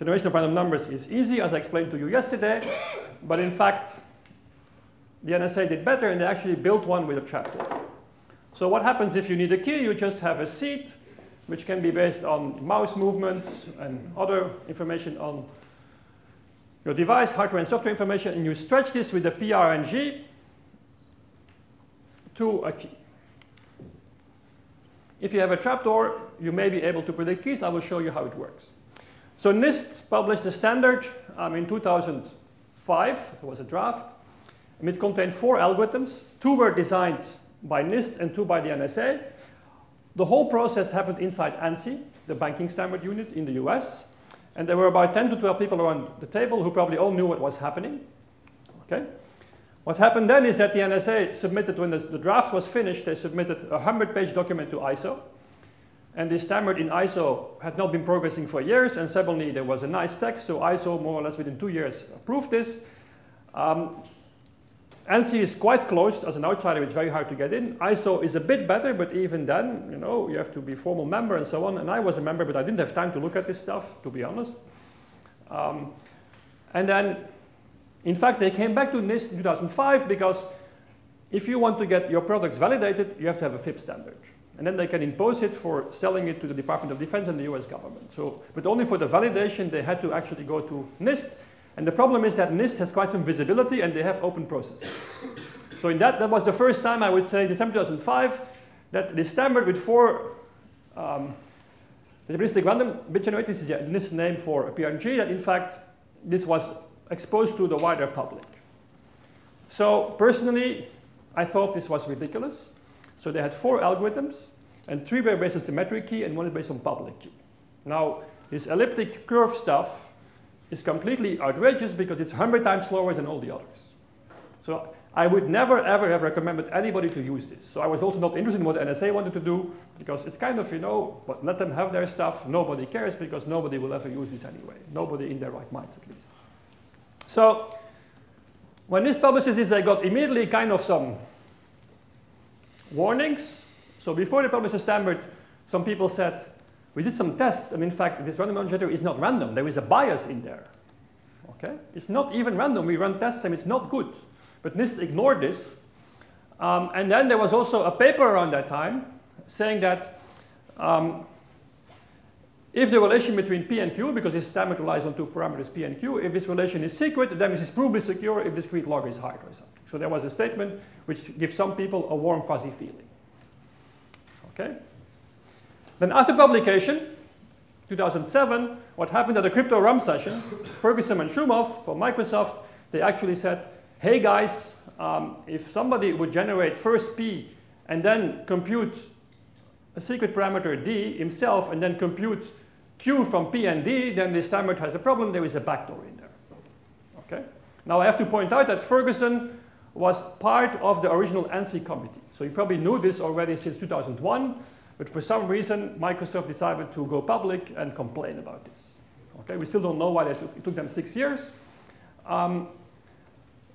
generation of random numbers is easy, as I explained to you yesterday. But in fact, the NSA did better, and they actually built one with a trapdoor. So what happens if you need a key? You just have a seed which can be based on mouse movements and other information on your device, hardware and software information, and you stretch this with the PRNG to a key. If you have a trapdoor, you may be able to predict keys. I will show you how it works. So NIST published a standard um, in 2005. It was a draft. And it contained four algorithms. Two were designed by NIST and two by the NSA. The whole process happened inside ANSI, the banking standard unit in the US. And there were about 10 to 12 people around the table who probably all knew what was happening. Okay? What happened then is that the NSA submitted, when the draft was finished, they submitted a 100-page document to ISO. And this standard in ISO had not been progressing for years, and suddenly there was a nice text, so ISO more or less within two years approved this. Um, ANSI is quite closed. As an outsider, it's very hard to get in. ISO is a bit better, but even then, you know, you have to be formal member and so on. And I was a member, but I didn't have time to look at this stuff, to be honest. Um, and then, in fact, they came back to NIST in 2005 because if you want to get your products validated, you have to have a FIPS standard. And then they can impose it for selling it to the Department of Defense and the US government. So, but only for the validation, they had to actually go to NIST. And the problem is that NIST has quite some visibility and they have open processes. so in that, that was the first time I would say, in December 2005, that the standard with four um, deterministic random bit generators is the NIST name for a PRNG, that in fact, this was exposed to the wider public. So personally, I thought this was ridiculous. So they had four algorithms, and three were based on symmetric key, and one is based on public key. Now, this elliptic curve stuff is completely outrageous because it's 100 times slower than all the others. So I would never, ever have recommended anybody to use this. So I was also not interested in what NSA wanted to do because it's kind of, you know, but let them have their stuff. Nobody cares because nobody will ever use this anyway. Nobody in their right mind, at least. So when this publishes this, I got immediately kind of some warnings So before they published the standard, some people said, we did some tests, and in fact, this random number generator is not random. There is a bias in there. Okay? It's not even random. We run tests, and it's not good. But NIST ignored this. Um, and then there was also a paper around that time saying that um, if the relation between P and Q, because this standard relies on two parameters P and Q, if this relation is secret, then this is provably secure if discrete log is hard or something. So there was a statement which gives some people a warm, fuzzy feeling. Okay? Then after publication, 2007, what happened at the crypto rump session, Ferguson and Shumow from Microsoft, they actually said, hey guys, um, if somebody would generate first P and then compute a secret parameter D himself and then compute Q from P and D, then this standard has a problem. There is a backdoor in there. Okay? Now I have to point out that Ferguson was part of the original ANSI committee. So you probably knew this already since 2001, but for some reason Microsoft decided to go public and complain about this. Okay? We still don't know why took, it took them six years. Um,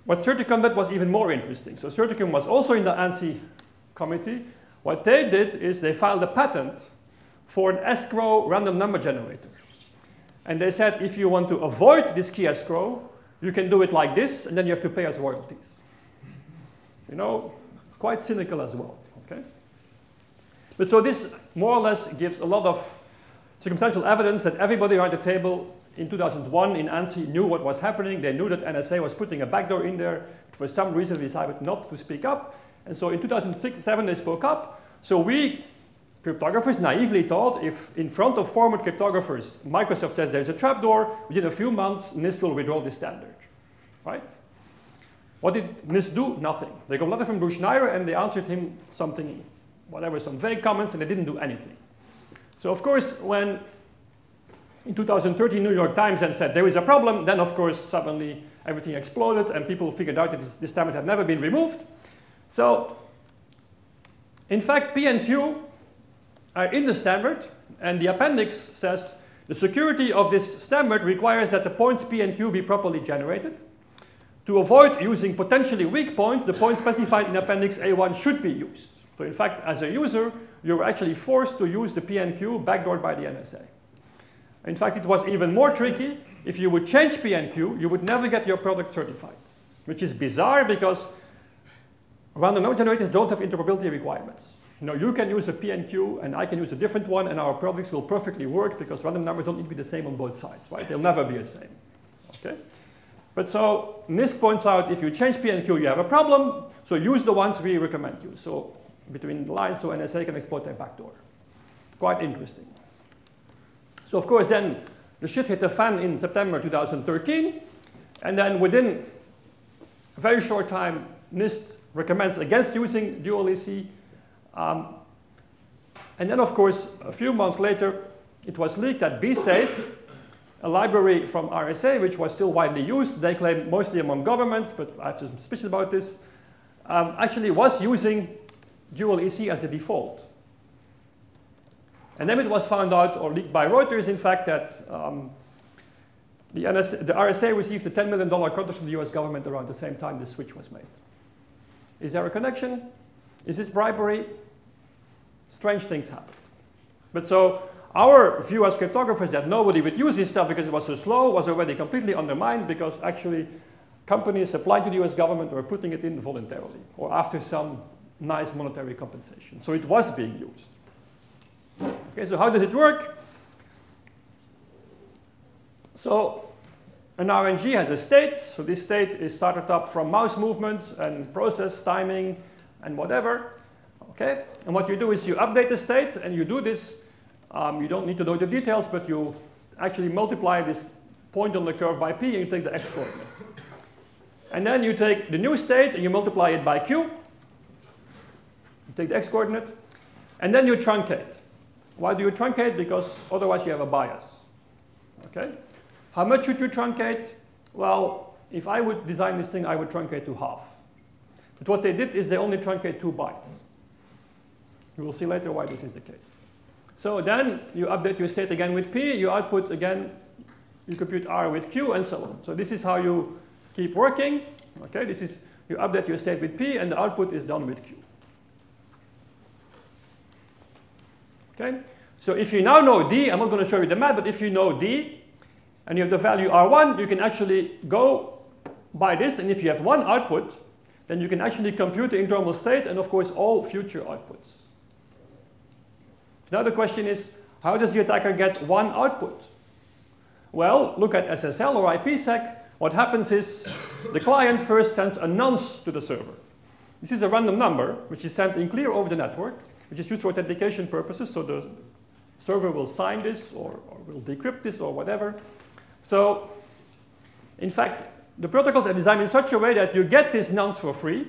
what Certicom did was even more interesting. So Certicom was also in the ANSI committee. What they did is they filed a patent for an escrow random number generator. And they said if you want to avoid this key escrow, you can do it like this, and then you have to pay us royalties. You know, quite cynical as well, okay? But so this more or less gives a lot of circumstantial evidence that everybody around the table in 2001 in ANSI knew what was happening. They knew that NSA was putting a backdoor in there. But For some reason, they decided not to speak up. And so in 2007, they spoke up. So we cryptographers naively thought if in front of former cryptographers, Microsoft says there's a trapdoor, within a few months, NIST will withdraw this standard, right? What did NIST do? Nothing. They got a letter from Bruce Schneier and they answered him something, whatever, some vague comments, and they didn't do anything. So of course, when in 2013 New York Times then said there is a problem, then of course suddenly everything exploded and people figured out that this, this standard had never been removed. So in fact, P and Q are in the standard, and the appendix says the security of this standard requires that the points P and Q be properly generated. To avoid using potentially weak points, the points specified in Appendix A1 should be used. So in fact, as a user, you're actually forced to use the P and Q backdoored by the NSA. In fact, it was even more tricky. If you would change P and Q, you would never get your product certified, which is bizarre because random number generators don't have interoperability requirements. You know, you can use a P and Q and I can use a different one and our products will perfectly work because random numbers don't need to be the same on both sides, right? They'll never be the same, okay? But so NIST points out if you change P and Q, you have a problem. So use the ones we recommend you. So between the lines, so NSA can exploit their backdoor. Quite interesting. So of course then the shit hit the fan in September 2013. And then within a very short time, NIST recommends against using dual EC um, and then, of course, a few months later, it was leaked that BSafe, a library from RSA, which was still widely used, they claim mostly among governments, but I have some suspicions about this, um, actually was using dual EC as the default. And then it was found out, or leaked by Reuters, in fact, that um, the, NSA, the, RSA received a $10 million contract from the US government around the same time this switch was made. Is there a connection? Is this bribery? strange things happened. But so our view as cryptographers that nobody would use this stuff because it was so slow was already completely undermined because actually companies supplying to the US government were putting it in voluntarily or after some nice monetary compensation. So it was being used. Okay, so how does it work? So an RNG has a state. So this state is started up from mouse movements and process timing and whatever. Okay? And what you do is you update the state, and you do this. Um, you don't need to know the details, but you actually multiply this point on the curve by p, and you take the x coordinate. And then you take the new state, and you multiply it by q. You take the x coordinate, and then you truncate. Why do you truncate? Because otherwise you have a bias. Okay? How much should you truncate? Well, if I would design this thing, I would truncate to half. But what they did is they only truncate two bytes. You will see later why this is the case. So then you update your state again with P, you output again, you compute R with Q, and so on. So this is how you keep working. Okay, this is, you update your state with P, and the output is done with Q. Okay? So if you now know D, I'm not going to show you the math, but if you know D, and you have the value R1, you can actually go by this, and if you have one output, then you can actually compute the internal state and of course all future outputs. Now the question is, how does the attacker get one output? Well, look at SSL or IPsec. What happens is the client first sends a nonce to the server. This is a random number which is sent in clear over the network, which is used for authentication purposes. So the server will sign this or, or will decrypt this or whatever. So in fact, the protocols are designed in such a way that you get this nonce for free.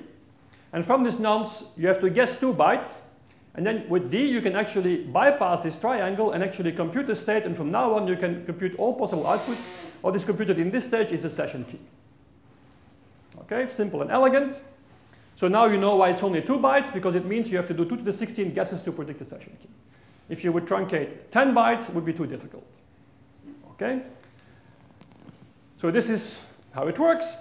And from this nonce, you have to guess two bytes. And then with D, you can actually bypass this triangle and actually compute the state. And from now on, you can compute all possible outputs. What is computed in this stage is the session key. Okay, simple and elegant. So now you know why it's only two bytes, because it means you have to do 2 to the 16 guesses to predict the session key. If you would truncate 10 bytes, it would be too difficult. Okay? So this is how it works.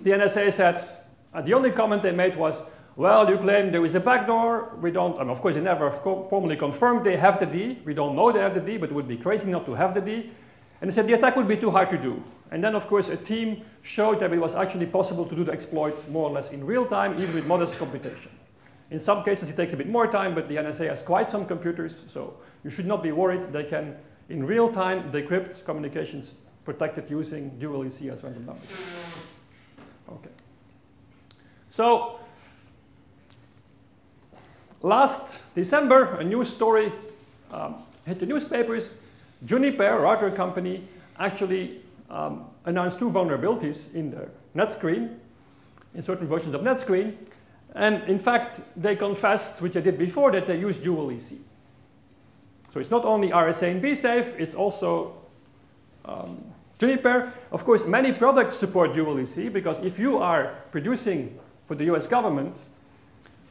The NSA said, uh, the only comment they made was, well, you claim there is a backdoor. We don't, and of course, they never formally confirmed they have the D. We don't know they have the D, but it would be crazy not to have the D. And they said the attack would be too hard to do. And then, of course, a team showed that it was actually possible to do the exploit more or less in real time, even with modest computation. In some cases, it takes a bit more time, but the NSA has quite some computers, so you should not be worried. They can, in real time, decrypt communications protected using dual EC as random numbers. Okay. So, last December, a news story um, hit the newspapers. Juniper, router company, actually um, announced two vulnerabilities in their NetScreen, in certain versions of NetScreen. And in fact, they confessed, which they did before, that they use dual EC. So it's not only RSA and BSafe, it's also um, Juniper. Of course, many products support dual EC because if you are producing for the US government,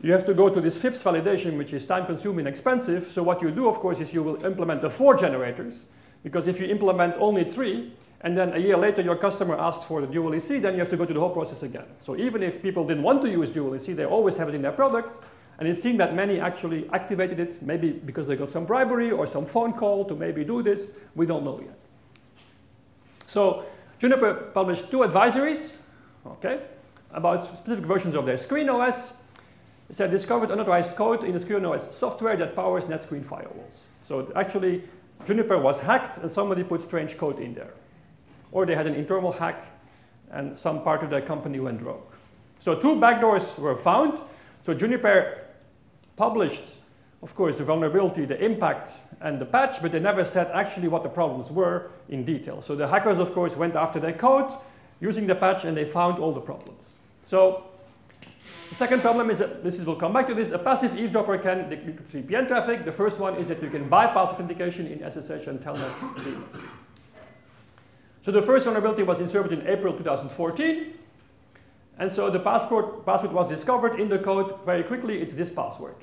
you have to go to this FIPS validation, which is time consuming and expensive. So what you do, of course, is you will implement the four generators. Because if you implement only three, and then a year later your customer asks for the dual EC, then you have to go through the whole process again. So even if people didn't want to use dual EC, they always have it in their products. And it seemed that many actually activated it, maybe because they got some bribery or some phone call to maybe do this. We don't know yet. So Juniper published two advisories, okay, about specific versions of their ScreenOS. Said discovered unauthorized code in the ScreenOS software that powers NetScreen firewalls. So actually, Juniper was hacked and somebody put strange code in there. Or they had an internal hack and some part of their company went rogue. So two backdoors were found. So Juniper published, of course, the vulnerability, the impact, and the patch, but they never said actually what the problems were in detail. So the hackers, of course, went after their code using the patch and they found all the problems. So the second problem is that, this is, we'll come back to this, a passive eavesdropper can decrypt VPN traffic. The first one is that you can bypass authentication in SSH and Telnet. So the first vulnerability was inserted in April 2014. And so the password, password was discovered in the code very quickly. It's this password.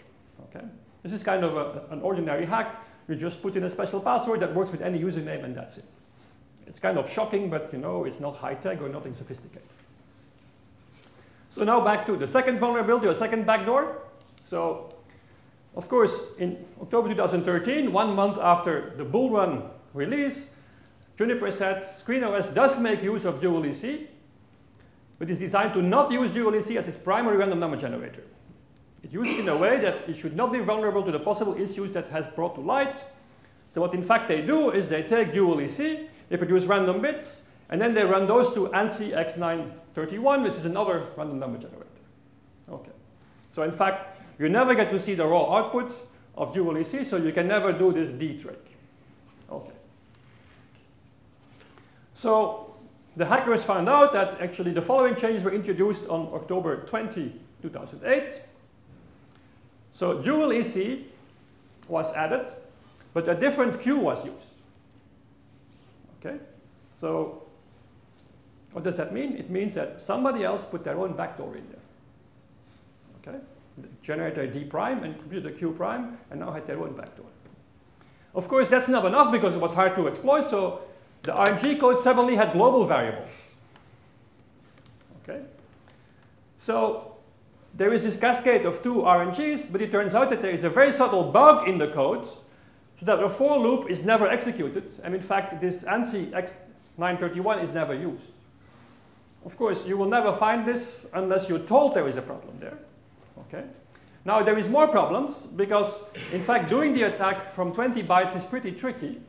Okay? This is kind of a, an ordinary hack. You just put in a special password that works with any username and that's it. It's kind of shocking, but you know, it's not high-tech or nothing sophisticated. So now back to the second vulnerability or second backdoor. So of course, in October 2013, one month after the Bullrun release, Juniper said ScreenOS does make use of dual EC, but is designed to not use dual EC as its primary random number generator. It used in a way that it should not be vulnerable to the possible issues that has brought to light. So what in fact they do is they take dual EC, they produce random bits, and then they run those to ANSI X931, which is another random number generator. Okay. So in fact, you never get to see the raw output of dual EC, so you can never do this D trick. Okay. So the hackers found out that actually the following changes were introduced on October 20, 2008. So dual EC was added, but a different Q was used. Okay, so what does that mean? It means that somebody else put their own backdoor in there. Okay, generated a D prime and computed Q prime, and now had their own backdoor. Of course, that's not enough because it was hard to exploit. So the RNG code suddenly had global variables. Okay, so there is this cascade of two RNGs, but it turns out that there is a very subtle bug in the code so that the for loop is never executed. And in fact, this ANSI X931 is never used. Of course, you will never find this unless you're told there is a problem there. Okay? Now, there is more problems because, in fact, doing the attack from 20 bytes is pretty tricky.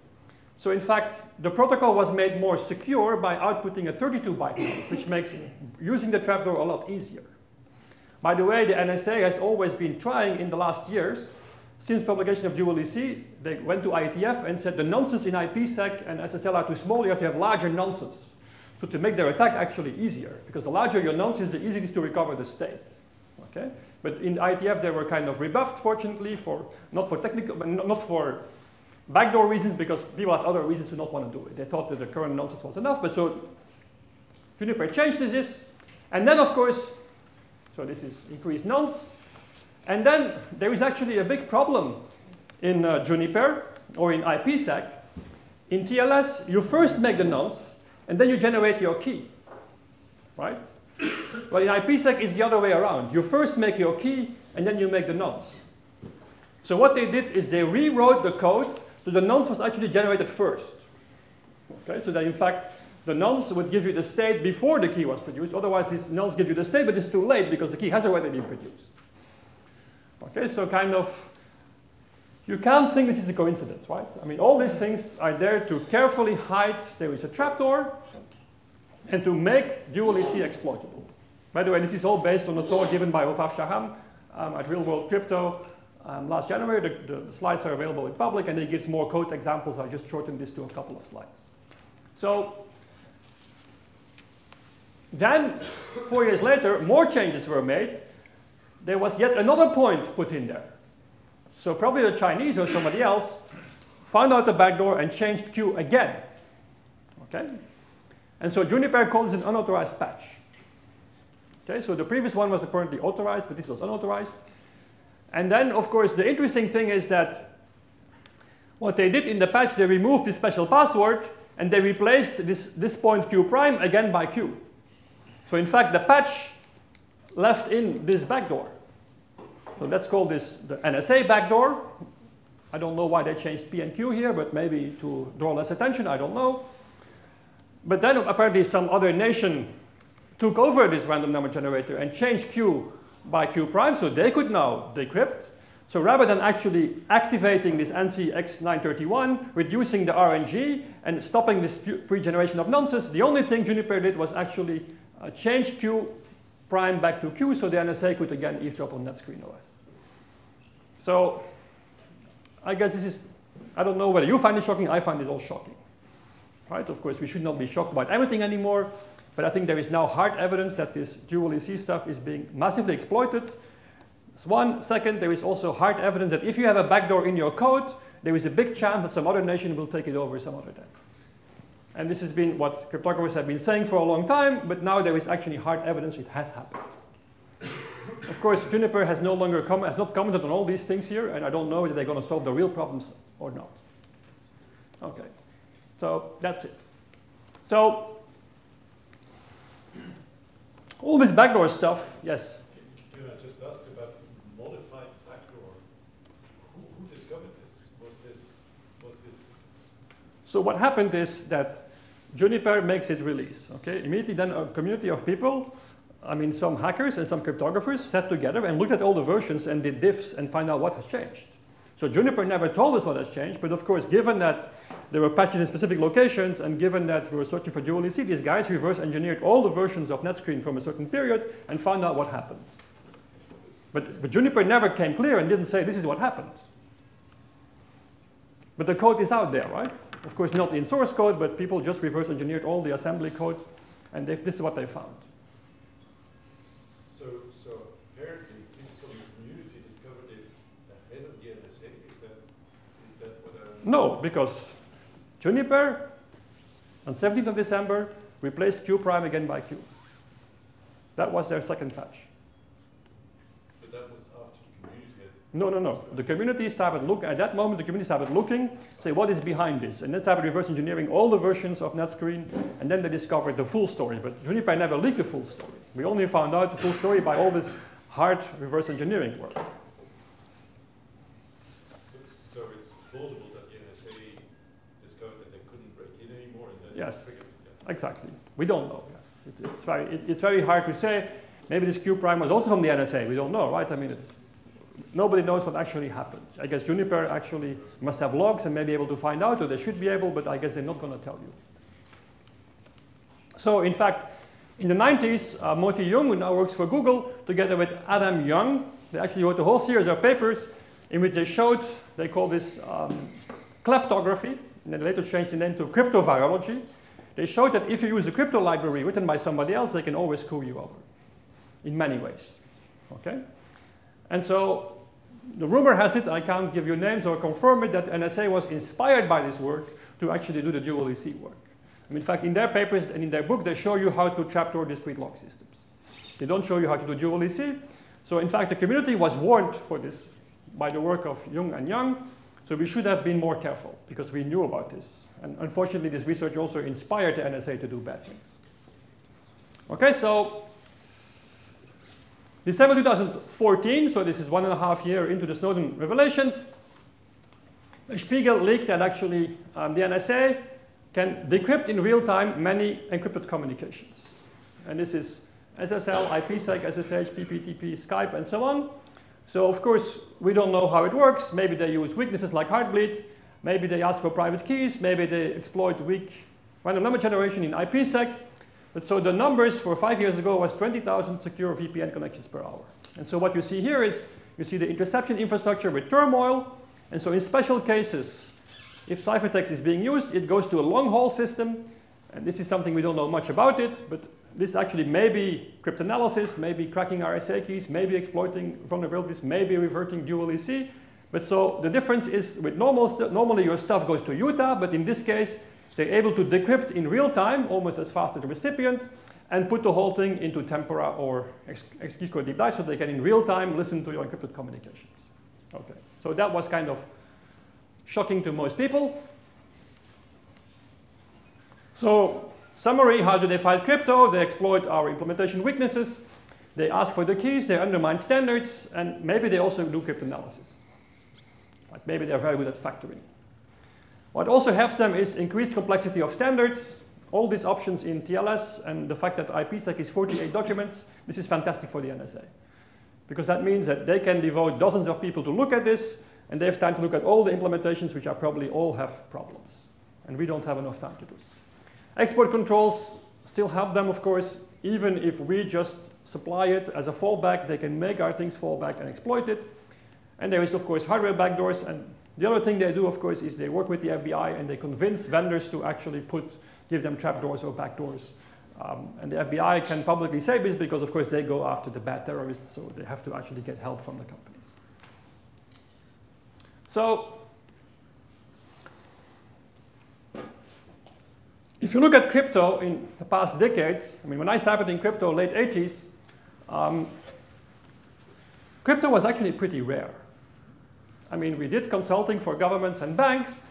So, in fact, the protocol was made more secure by outputting a 32-byte node, which makes using the trapdoor a lot easier. By the way, the NSA has always been trying in the last years, since publication of dual EC, they went to IETF and said the nonces in IPsec and SSL are too small, you have to have larger nonces. So to make their attack actually easier, because the larger your nonce is, the easier it is to recover the state. Okay? But in IETF, they were kind of rebuffed, fortunately, for not for technical, but not for backdoor reasons, because people had other reasons to not want to do it. They thought that the current nonces was enough, but so Juniper changed this, and then of course so this is increased nonce. And then there is actually a big problem in uh, Juniper or in IPsec. In TLS, you first make the nonce, and then you generate your key, right? Well, in IPsec, it's the other way around. You first make your key, and then you make the nonce. So what they did is they rewrote the code so the nonce was actually generated first. Okay, so that in fact, the nonce would give you the state before the key was produced. Otherwise, this nonce gives you the state, but it's too late because the key has already been produced. Okay, so kind of, you can't think this is a coincidence, right? I mean, all these things are there to carefully hide there is a trapdoor and to make dual EC exploitable. By the way, this is all based on a talk given by Hovav Shacham um, at Real World Crypto um, last January. The, the, slides are available in public, and he gives more code examples. I just shortened this to a couple of slides. So then, four years later, more changes were made. There was yet another point put in there. So probably the Chinese or somebody else found out the backdoor and changed Q again. Okay? And so Juniper calls it an unauthorized patch. Okay, so the previous one was apparently authorized, but this was unauthorized. And then, of course, the interesting thing is that what they did in the patch, they removed this special password, and they replaced this, this point Q prime again by Q. So in fact, the patch left in this backdoor. So let's call this the NSA backdoor. I don't know why they changed P and Q here, but maybe to draw less attention, I don't know. But then apparently some other nation took over this random number generator and changed Q by Q prime, so they could now decrypt. So rather than actually activating this ANSI X931, reducing the RNG, and stopping this pre-generation of nonces, the only thing Juniper did was actually uh, change Q prime back to Q so the NSA could again eavesdrop on that ScreenOS. So I guess this is, I don't know whether you find it shocking, I find this all shocking. Right? Of course, we should not be shocked about everything anymore, but I think there is now hard evidence that this dual EC stuff is being massively exploited. That's one. Second, there is also hard evidence that if you have a backdoor in your code, there is a big chance that some other nation will take it over some other day. And this has been what cryptographers have been saying for a long time, but now there is actually hard evidence it has happened. of course, Juniper has no longer has not commented on all these things here, and I don't know whether they're going to solve the real problems or not. Okay, so that's it. So all this backdoor stuff, yes. Can I just ask about modified backdoor? Who, who discovered this? Was this was this so what happened is that Juniper makes its release. Okay, immediately then a community of people, I mean some hackers and some cryptographers sat together and looked at all the versions and did diffs and find out what has changed. So Juniper never told us what has changed, but of course, given that there were patches in specific locations and given that we were searching for dual EC, these guys reverse engineered all the versions of NetScreen from a certain period and found out what happened. But, but Juniper never came clear and didn't say this is what happened. But the code is out there, right? Of course, not in source code, but people just reverse engineered all the assembly code, and this is what they found. So, so apparently, people from the community discovered it ahead of the NSA. Is that, is that what I No, because Juniper, on 17th of December, replaced Q prime again by Q. That was their second patch. No, no, no. The community started looking, at that moment the community started looking, say what is behind this? And then started reverse engineering all the versions of NetScreen, and then they discovered the full story. But Juniper never leaked the full story. We only found out the full story by all this hard reverse engineering work. So, so it's plausible that the NSA discovered that they couldn't break in anymore and Yes. yeah. Exactly. We don't know. Yes, it, it's very it, it's very hard to say. Maybe this Q prime was also from the NSA. We don't know, right? I mean, it's nobody knows what actually happened. I guess Juniper actually must have logs and may be able to find out, or they should be able, but I guess they're not going to tell you. So, in fact, in the 90s, uh, Moti Yung, who now works for Google, together with Adam Young, they actually wrote a whole series of papers in which they showed, they call this um, kleptography, and they later changed the name to cryptovirology. They showed that if you use a crypto library written by somebody else, they can always screw you over in many ways. Okay? And so the rumor has it, I can't give you names or confirm it, that NSA was inspired by this work to actually do the dual EC work. Mean, in fact, in their papers and in their book, they show you how to trapdoor discrete log systems. They don't show you how to do dual EC. So in fact, the community was warned for this by the work of Yung and Young. So we should have been more careful because we knew about this. And unfortunately, this research also inspired the NSA to do bad things. Okay, so December 2014, so this is one and a half year into the Snowden revelations, Spiegel leaked that actually um, the NSA can decrypt in real time many encrypted communications. And this is SSL, IPsec, SSH, PPTP, Skype, and so on. So of course, we don't know how it works. Maybe they use weaknesses like Heartbleed. Maybe they ask for private keys. Maybe they exploit weak random number generation in IPsec. But so the numbers for five years ago was 20,000 secure VPN connections per hour. And so what you see here is you see the interception infrastructure with turmoil. And so in special cases, if ciphertext is being used, it goes to a long haul system. And this is something we don't know much about it, but this actually may be cryptanalysis, maybe cracking RSA keys, maybe exploiting vulnerabilities, maybe reverting dual EC. But so the difference is with normal normally your stuff goes to Utah, but in this case, they're able to decrypt in real time, almost as fast as the recipient, and put the whole thing into Tempora or Xkeyscore Deep Dive so they can in real time listen to your encrypted communications. Okay, so that was kind of shocking to most people. So summary, how do they fight crypto? They exploit our implementation weaknesses. They ask for the keys, they undermine standards, and maybe they also do cryptanalysis. Like maybe they're very good at factoring. What also helps them is increased complexity of standards, all these options in TLS, and the fact that IPsec is 48 documents. This is fantastic for the NSA. Because that means that they can devote dozens of people to look at this, and they have time to look at all the implementations, which are probably all have problems. And we don't have enough time to do this. Export controls still help them, of course, even if we just supply it as a fallback, they can make our things fallback and exploit it. And there is, of course, hardware backdoors. And the other thing they do, of course, is they work with the FBI and they convince vendors to actually put, give them trapdoors or backdoors. Um, and the FBI can publicly say this because, of course, they go after the bad terrorists, so they have to actually get help from the companies. So if you look at crypto in the past decades, I mean, when I started in crypto late 80s, um, crypto was actually pretty rare. I mean, we did consulting for governments and banks,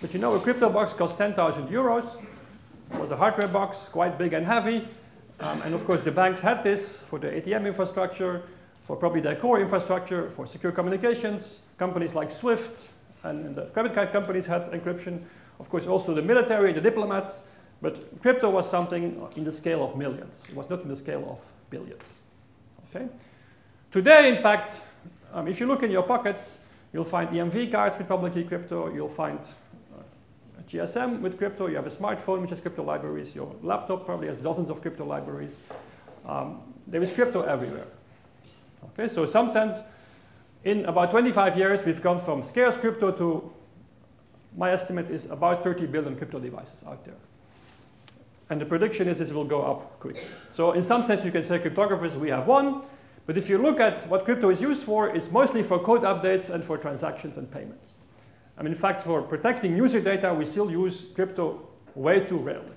but you know, a crypto box cost 10,000 euros. It was a hardware box, quite big and heavy. Um, and of course, the banks had this for the ATM infrastructure, for probably their core infrastructure, for secure communications. Companies like Swift and, the credit card companies had encryption. Of course, also the military, the diplomats. But crypto was something in the scale of millions. It was not in the scale of billions. Okay? Today, in fact, um, if you look in your pockets, you'll find EMV cards with public key crypto. You'll find uh, GSM with crypto. You have a smartphone which has crypto libraries. Your laptop probably has dozens of crypto libraries. Um, there is crypto everywhere. Okay, so in some sense, in about 25 years, we've gone from scarce crypto to, my estimate is about 30 billion crypto devices out there. And the prediction is this will go up quickly. So in some sense, you can say cryptographers, we have one. But if you look at what crypto is used for, it's mostly for code updates and for transactions and payments. I mean, in fact, for protecting user data, we still use crypto way too rarely.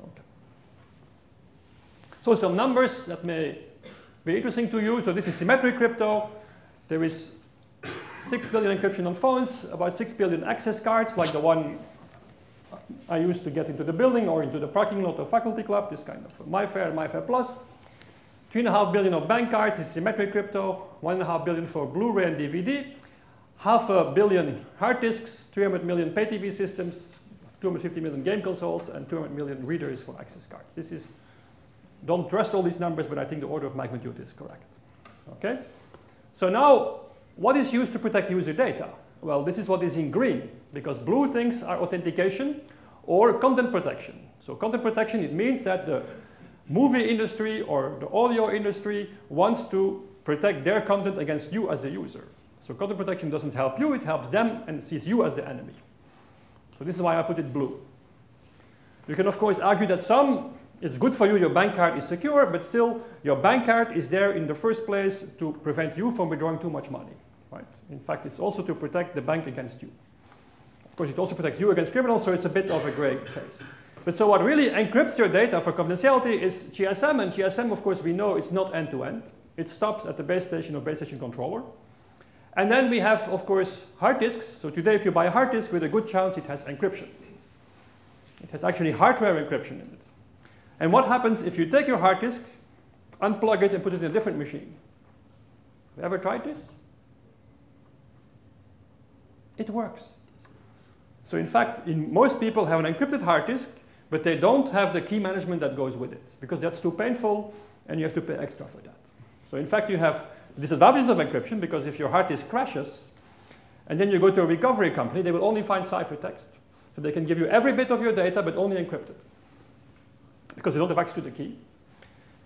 Okay. So some numbers that may be interesting to you. So this is symmetric crypto. There is 6 billion encryption on phones, about 6 billion access cards, like the one I used to get into the building or into the parking lot of faculty club, this kind of MIFARE, MIFARE Plus. 3.5 billion of bank cards is symmetric crypto, 1.5 billion for Blu-ray and DVD, half a billion hard disks, 300 million pay TV systems, 250 million game consoles, and 200 million readers for access cards. This is, don't trust all these numbers, but I think the order of magnitude is correct. Okay? So now, what is used to protect user data? Well, this is what is in green, because blue things are authentication or content protection. So content protection, it means that the movie industry or the audio industry wants to protect their content against you as the user. So content protection doesn't help you, it helps them and sees you as the enemy. So this is why I put it blue. You can of course argue that some it's good for you, your bank card is secure, but still your bank card is there in the first place to prevent you from withdrawing too much money. Right? In fact, it's also to protect the bank against you. Of course, it also protects you against criminals, so it's a bit of a gray case. But so what really encrypts your data for confidentiality is GSM, and GSM, of course, we know it's not end-to-end. -end. It stops at the base station or base station controller. And then we have, of course, hard disks. So today, if you buy a hard disk, with a good chance it has encryption. It has actually hardware encryption in it. And what happens if you take your hard disk, unplug it, and put it in a different machine? Have you ever tried this? It works. So in fact, in most people have an encrypted hard disk, but they don't have the key management that goes with it, because that's too painful, and you have to pay extra for that. So in fact, you have disadvantages of encryption because if your hard disk crashes, and then you go to a recovery company, they will only find ciphertext. So they can give you every bit of your data, but only encrypted. Because they don't have access to the key.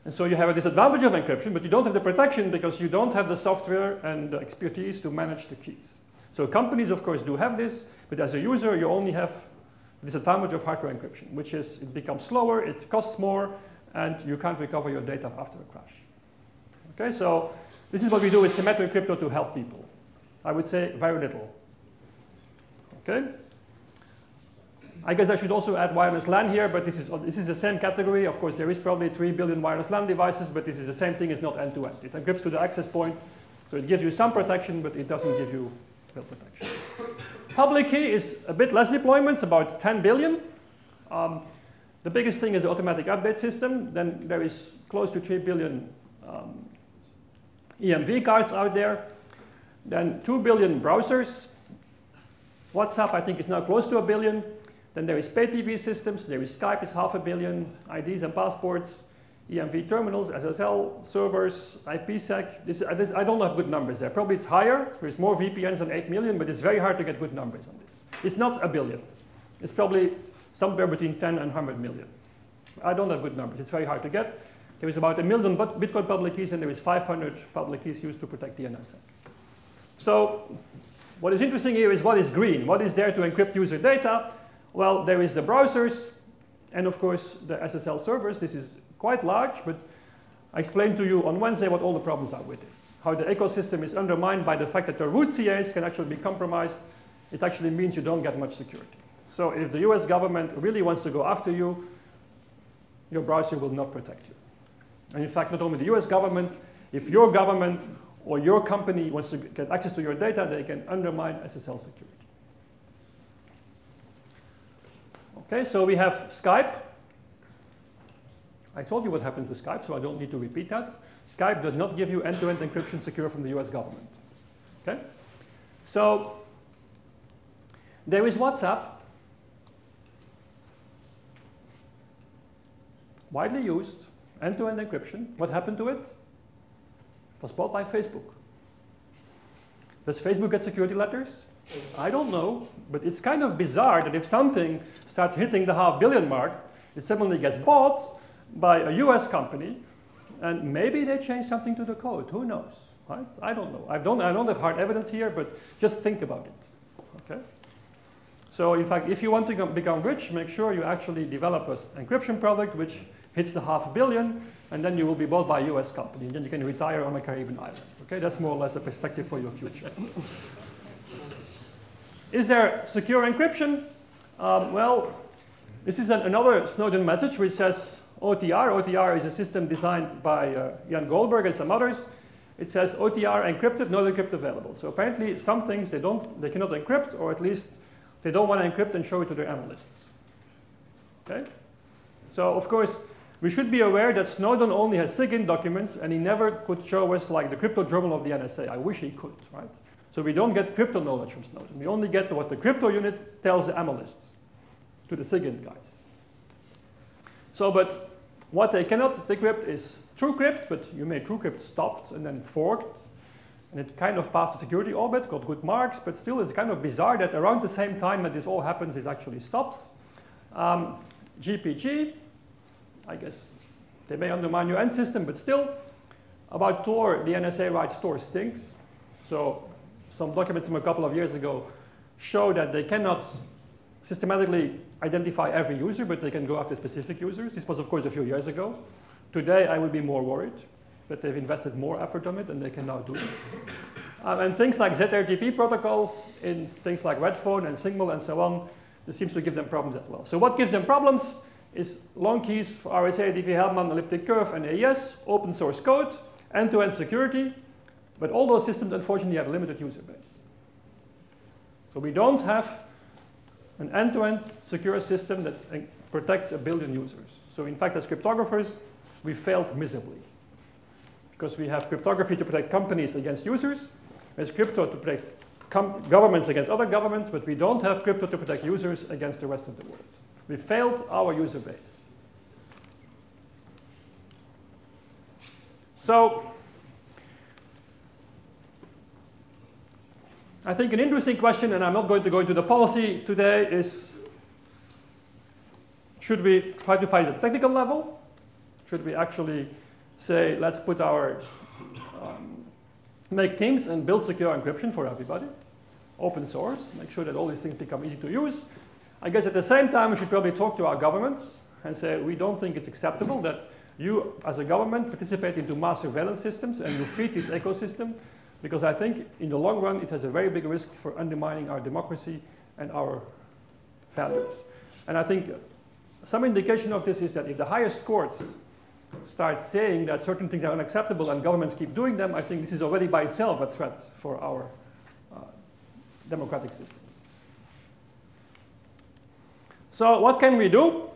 And so you have a disadvantage of encryption, but you don't have the protection because you don't have the software and the expertise to manage the keys. So companies, of course, do have this, but as a user, you only have disadvantage of hardware encryption, which is it becomes slower, it costs more, and you can't recover your data after a crash. Okay, so this is what we do with symmetric crypto to help people. I would say very little. Okay? I guess I should also add wireless LAN here, but this is, this is the same category. Of course, there is probably 3 billion wireless LAN devices, but this is the same thing, it's not end-to-end. -end. It encrypts to the access point, so it gives you some protection, but it doesn't give you real protection. Public key is a bit less deployments, about 10 billion. Um, the biggest thing is the automatic update system. Then there is close to 3 billion um, EMV cards out there. Then 2 billion browsers. WhatsApp, I think, is now close to a billion. Then there is pay TV systems. There is Skype, is half a billion. IDs and passports. EMV terminals, SSL servers, IPsec. This, uh, this, I don't have good numbers there. Probably it's higher. There's more VPNs than 8 million, but it's very hard to get good numbers on this. It's not a billion. It's probably somewhere between 10 and 100 million. I don't have good numbers. It's very hard to get. There is about a million Bitcoin public keys, and there is 500 public keys used to protect the NSA. So what is interesting here is what is green? What is there to encrypt user data? Well, there is the browsers, and of course the SSL servers. This is quite large, but I explained to you on Wednesday what all the problems are with this. How the ecosystem is undermined by the fact that the root CAs can actually be compromised. It actually means you don't get much security. So if the US government really wants to go after you, your browser will not protect you. And in fact, not only the US government, if your government or your company wants to get access to your data, they can undermine SSL security. Okay, so we have Skype. I told you what happened to Skype, so I don't need to repeat that. Skype does not give you end-to-end -end encryption secure from the US government. Okay? So there is WhatsApp, widely used, end-to-end -end encryption. What happened to it? It was bought by Facebook. Does Facebook get security letters? I don't know, but it's kind of bizarre that if something starts hitting the half billion mark, it suddenly gets bought by a US company, and maybe they change something to the code. Who knows? Right? I don't know. I don't, I don't have hard evidence here, but just think about it. Okay? So in fact, if you want to become rich, make sure you actually develop an encryption product which hits the half billion, and then you will be bought by a US company, and then you can retire on the Caribbean islands. Okay, that's more or less a perspective for your future. Is there secure encryption? Um, well, this is an, another Snowden message which says OTR. OTR is a system designed by uh, Ian Goldberg and some others. It says OTR encrypted, not encrypt available. So apparently some things they, don't, they cannot encrypt, or at least they don't want to encrypt and show it to their analysts. Okay? So of course, we should be aware that Snowden only has SIGINT documents and he never could show us like the crypto journal of the NSA. I wish he could, right? So we don't get crypto knowledge from Snowden. We only get what the crypto unit tells the analysts, to the SIGINT guys. So, but what they cannot decrypt is TrueCrypt, but you made TrueCrypt stopped and then forked, and it kind of passed the security orbit, got good marks, but still it's kind of bizarre that around the same time that this all happens, it actually stops. Um, GPG, I guess they may undermine your end system, but still, about Tor, the NSA writes Tor stinks. So some documents from a couple of years ago show that they cannot systematically identify every user, but they can go after specific users. This was, of course, a few years ago. Today, I would be more worried that they've invested more effort on it and they can now do this. Um, and things like ZRTP protocol in things like Redphone and Signal and so on, this seems to give them problems as well. So what gives them problems is long keys for RSA, Diffie-Hellman, elliptic curve, and AES, open source code, end-to-end -end security, but all those systems, unfortunately, have a limited user base. So we don't have an end-to-end -end secure system that uh, protects a billion users. So in fact, as cryptographers, we failed miserably. Because we have cryptography to protect companies against users, there's crypto to protect governments against other governments, but we don't have crypto to protect users against the rest of the world. We failed our user base. So I think an interesting question, and I'm not going to go into the policy today, is should we try to find at the technical level? Should we actually say, let's put our, um, make teams and build secure encryption for everybody, open source, make sure that all these things become easy to use. I guess at the same time, we should probably talk to our governments and say, we don't think it's acceptable that you, as a government, participate into mass surveillance systems and you feed this ecosystem because I think in the long run it has a very big risk for undermining our democracy and our values. And I think some indication of this is that if the highest courts start saying that certain things are unacceptable and governments keep doing them, I think this is already by itself a threat for our uh, democratic systems. So what can we do?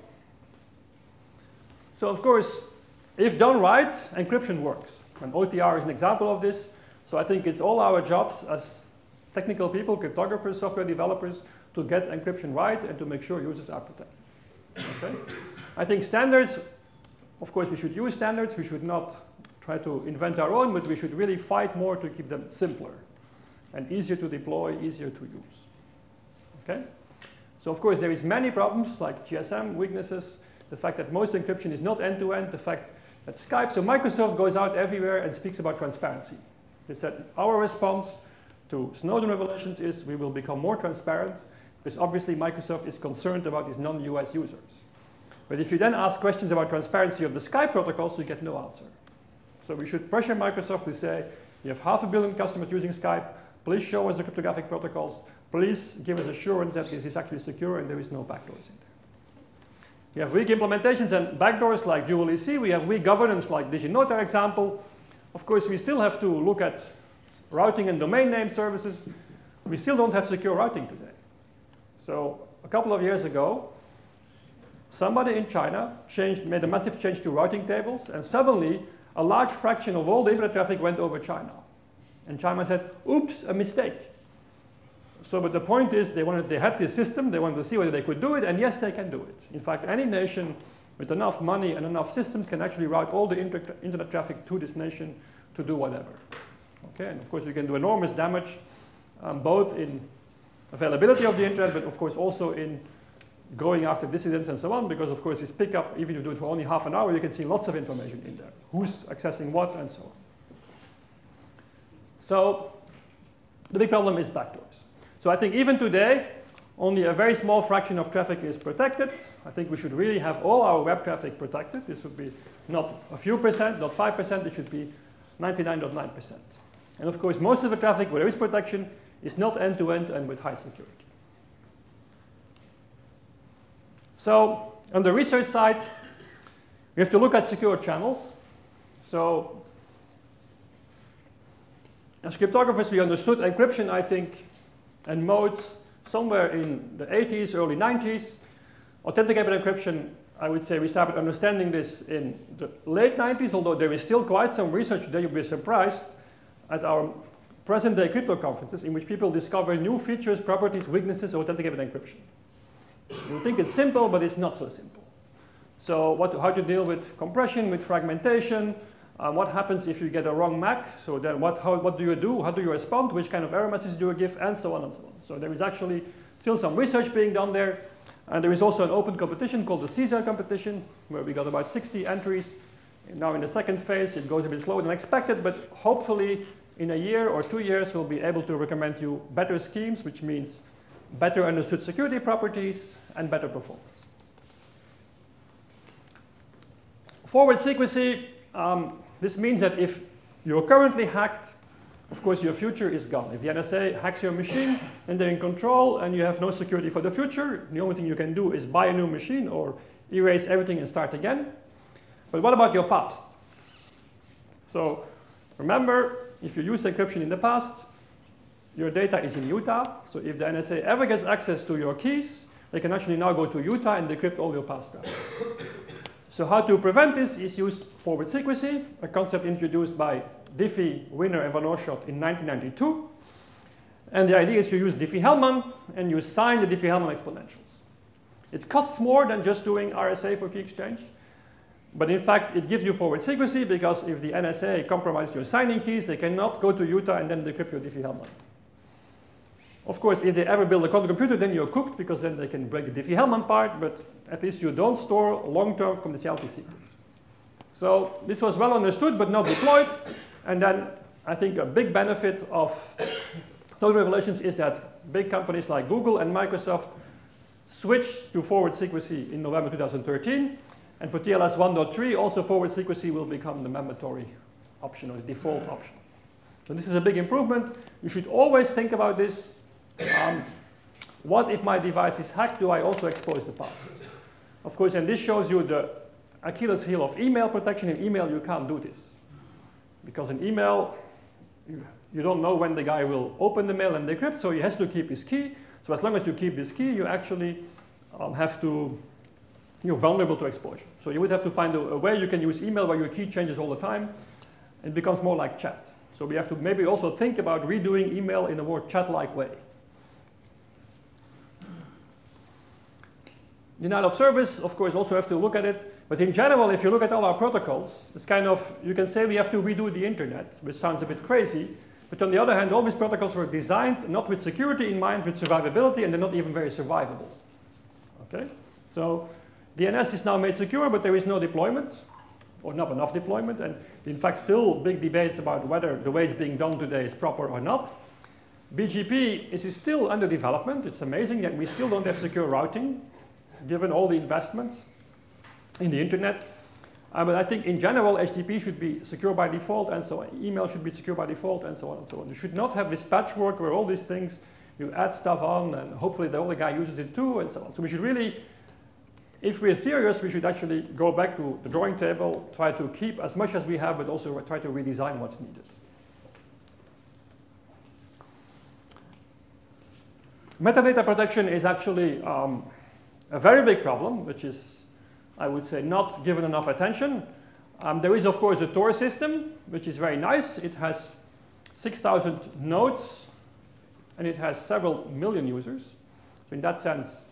So of course, if done right, encryption works. And OTR is an example of this. So I think it's all our jobs as technical people, cryptographers, software developers, to get encryption right and to make sure users are protected. Okay? I think standards, of course, we should use standards. We should not try to invent our own, but we should really fight more to keep them simpler and easier to deploy, easier to use. Okay? So of course, there is many problems like GSM weaknesses, the fact that most encryption is not end-to-end, -end, the fact that Skype, so Microsoft goes out everywhere and speaks about transparency. They said our response to Snowden revelations is we will become more transparent because obviously Microsoft is concerned about these non-US users. But if you then ask questions about transparency of the Skype protocols, you get no answer. So we should pressure Microsoft to say, you have half a billion customers using Skype, please show us the cryptographic protocols, please give us assurance that this is actually secure and there is no backdoors in there. We have weak implementations and backdoors like dual EC, we have weak governance like DigiNotar example, of course, we still have to look at routing and domain name services. We still don't have secure routing today. So a couple of years ago, somebody in China changed, made a massive change to routing tables, and suddenly a large fraction of all the internet traffic went over China. And China said, oops, a mistake. So, but the point is, they, wanted, they had this system, they wanted to see whether they could do it, and yes, they can do it. In fact, any nation with enough money and enough systems can actually route all the inter internet traffic to this nation to do whatever. Okay, and of course you can do enormous damage um, both in availability of the internet, but of course also in going after dissidents and so on, because of course this pickup, even if you do it for only half an hour, you can see lots of information in there. Who's accessing what and so on. So the big problem is backdoors. So I think even today, only a very small fraction of traffic is protected. I think we should really have all our web traffic protected. This would be not a few percent, not 5%, it should be 99.9%. And of course, most of the traffic where there is protection is not end-to-end -end and with high security. So on the research side, we have to look at secure channels. So as cryptographers, we understood encryption, I think, and modes somewhere in the 80s, early 90s. Authenticated encryption I would say we started understanding this in the late 90s, although there is still quite some research that you'll be surprised at our present day crypto conferences in which people discover new features, properties, weaknesses of authenticated encryption. You think it's simple, but it's not so simple. So what, how to deal with compression, with fragmentation, uh, what happens if you get a wrong MAC, so then what, how, what do you do, how do you respond, which kind of error messages do you give, and so on and so on. So there is actually still some research being done there, and there is also an open competition called the CAESAR competition, where we got about 60 entries. Now in the second phase, it goes a bit slower than expected, but hopefully in a year or two years, we'll be able to recommend you better schemes, which means better understood security properties and better performance. Forward secrecy, um, this means that if you're currently hacked, of course your future is gone. If the NSA hacks your machine and they're in control and you have no security for the future, the only thing you can do is buy a new machine or erase everything and start again. But what about your past? So remember, if you used encryption in the past, your data is in Utah. So if the NSA ever gets access to your keys, they can actually now go to Utah and decrypt all your past data. So how to prevent this is use forward secrecy, a concept introduced by Diffie, Wiener, and Van Oorschot in 1992. And the idea is you use Diffie-Hellman and you sign the Diffie-Hellman exponentials. It costs more than just doing RSA for key exchange. But in fact, it gives you forward secrecy because if the NSA compromises your signing keys, they cannot go to Utah and then decrypt your Diffie-Hellman. Of course, if they ever build a quantum computer, then you're cooked because then they can break the Diffie-Hellman part, but at least you don't store long-term confidentiality secrets. So this was well understood, but not deployed. And then I think a big benefit of Snowden revelations is that big companies like Google and Microsoft switched to forward secrecy in November 2013. And for TLS 1.3, also forward secrecy will become the mandatory option or the default option. So this is a big improvement. You should always think about this um, what if my device is hacked? Do I also expose the past? Of course, and this shows you the Achilles heel of email protection. In email, you can't do this. Because in email, you, you don't know when the guy will open the mail and decrypt, so he has to keep his key. So as long as you keep this key, you actually um, have to, you're vulnerable to exposure. So you would have to find a, a way you can use email where your key changes all the time. It becomes more like chat. So we have to maybe also think about redoing email in a more chat-like way. Denial of service, of course, also have to look at it. But in general, if you look at all our protocols, it's kind of, you can say we have to redo the internet, which sounds a bit crazy. But on the other hand, all these protocols were designed not with security in mind, with survivability, and they're not even very survivable. Okay? So DNS is now made secure, but there is no deployment, or not enough deployment. And in fact, still big debates about whether the way it's being done today is proper or not. BGP is still under development. It's amazing that we still don't have secure routing given all the investments in the internet. Uh, but I think in general, HTTP should be secure by default and so. Email should be secure by default and so on and so on. You should not have this patchwork where all these things, you add stuff on and hopefully the other guy uses it too and so on. So we should really, if we're serious, we should actually go back to the drawing table, try to keep as much as we have, but also try to redesign what's needed. Metadata protection is actually um, a very big problem, which is, I would say, not given enough attention. Um, there is, of course, a Tor system, which is very nice. It has 6,000 nodes, and it has several million users. So in that sense,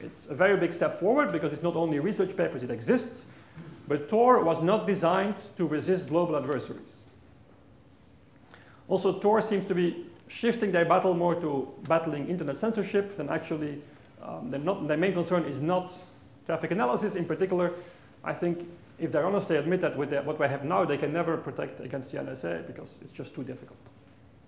it's a very big step forward because it's not only research papers, it exists, but Tor was not designed to resist global adversaries. Also, Tor seems to be shifting their battle more to battling internet censorship than actually um, not, their main concern is not traffic analysis in particular. I think if they're honest, they admit that with the, what we have now, they can never protect against the NSA because it's just too difficult.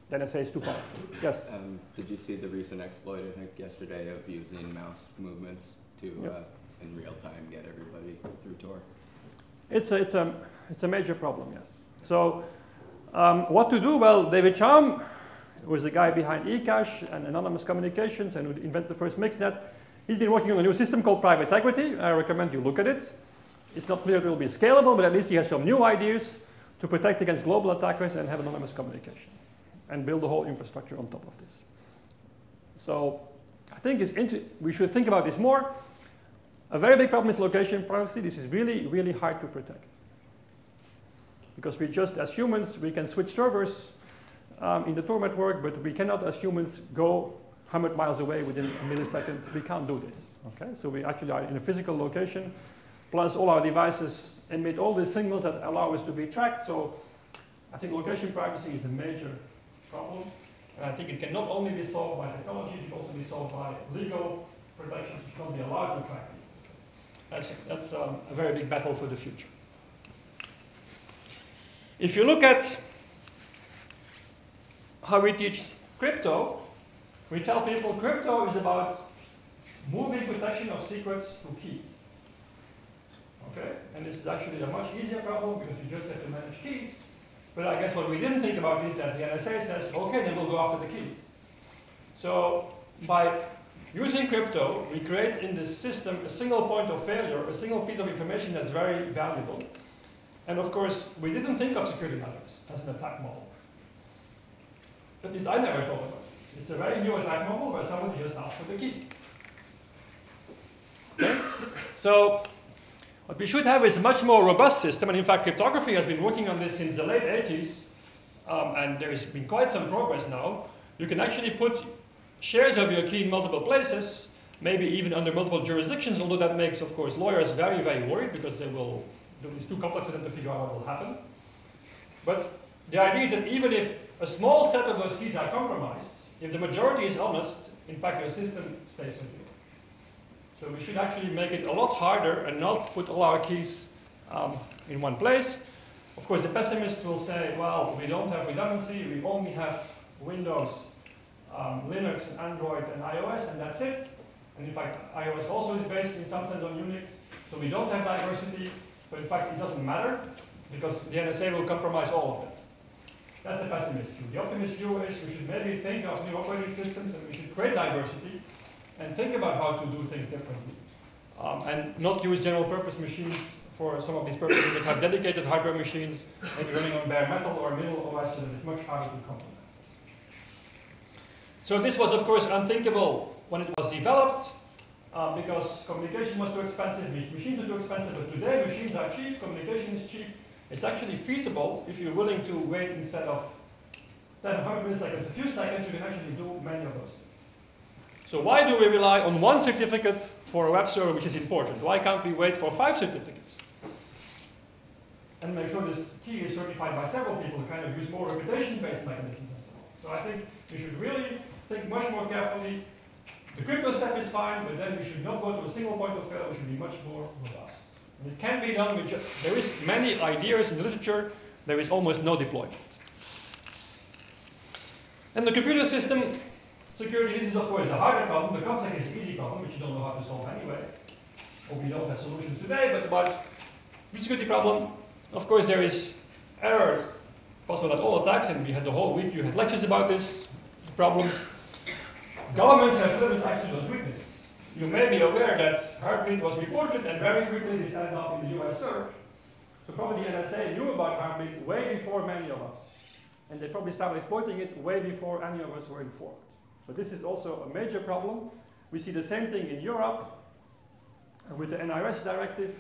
The NSA is too powerful. Yes? Um, did you see the recent exploit, I think, yesterday of using mouse movements to, uh, yes. uh, in real time, get everybody through Tor? It's a, it's a, it's a major problem, yes. So um, what to do? Well, David Chaum who is the guy behind eCash and Anonymous Communications and who invented the first Mixnet. He's been working on a new system called PrivaTegrity. I recommend you look at it. It's not clear if it will be scalable, but at least he has some new ideas to protect against global attackers and have anonymous communication and build a whole infrastructure on top of this. So I think we should think about this more. A very big problem is location privacy. This is really, really hard to protect. Because we just, as humans, we can switch servers um, in the Tor network, but we cannot, as humans, go 100 miles away within a millisecond. We can't do this. Okay, so we actually are in a physical location, plus all our devices emit all these signals that allow us to be tracked. So I think location privacy is a major problem. And I think it can not only be solved by technology, it can also be solved by legal protections which can't be allowed to track people. That's, that's um, a very big battle for the future. If you look at how we teach crypto, we tell people crypto is about moving protection of secrets to keys. Okay? And this is actually a much easier problem because you just have to manage keys. But I guess what we didn't think about is that the NSA says, okay, then we'll go after the keys. So by using crypto, we create in this system a single point of failure, a single piece of information that's very valuable. And of course, we didn't think of security letters as an attack model. At least I never thought. It's a very new attack model where somebody just asks for the key. So what we should have is a much more robust system, and in fact, cryptography has been working on this since the late 80s, um, and there has been quite some progress now. You can actually put shares of your key in multiple places, maybe even under multiple jurisdictions, although that makes, of course, lawyers very, very worried because they will, it's too complex for them to figure out what will happen. But the idea is that even if a small set of those keys are compromised, if the majority is honest, in fact, your system stays secure. So we should actually make it a lot harder and not put all our keys um, in one place. Of course, the pessimists will say, well, we don't have redundancy, we only have Windows, um, Linux, and Android, and iOS, and that's it. And in fact, iOS also is based in some sense on Unix, so we don't have diversity, but in fact, it doesn't matter, because the NSA will compromise all of that. That's the pessimist view. The optimist view is we should maybe think of new operating systems and we should create diversity, and think about how to do things differently. Um, and not use general purpose machines for some of these purposes, but have dedicated hardware machines, maybe running on bare metal or middle OS, that it's much harder to compromise this. So this was, of course, unthinkable when it was developed, uh, because communication was too expensive, machines were too expensive, but today machines are cheap, communication is cheap. It's actually feasible if you're willing to wait instead of 10, 100 milliseconds, a few seconds, you can actually do many of those things. So why do we rely on one certificate for a web server which is important? Why can't we wait for five certificates? And make sure this key is certified by several people to kind of use more reputation-based mechanisms and so on. So I think we should really think much more carefully. The crypto step is fine, but then we should not go to a single point of failure. We should be much more robust. And it can be done with there is many ideas in the literature. There is almost no deployment. And the computer system Security, this is of course the harder problem. The ComSec is an easy problem, which you don't know how to solve anyway. Or we don't have solutions today, but about the security problem, of course there is error possible at all attacks, and we had the whole week, you had lectures about this, problems. Governments have limits actually those weaknesses. You may be aware that Heartbleed was reported and very quickly this ended up in the US CERT. So probably the NSA knew about Heartbleed way before many of us. And they probably started exploiting it way before any of us were informed. So this is also a major problem. We see the same thing in Europe with the NIS directive.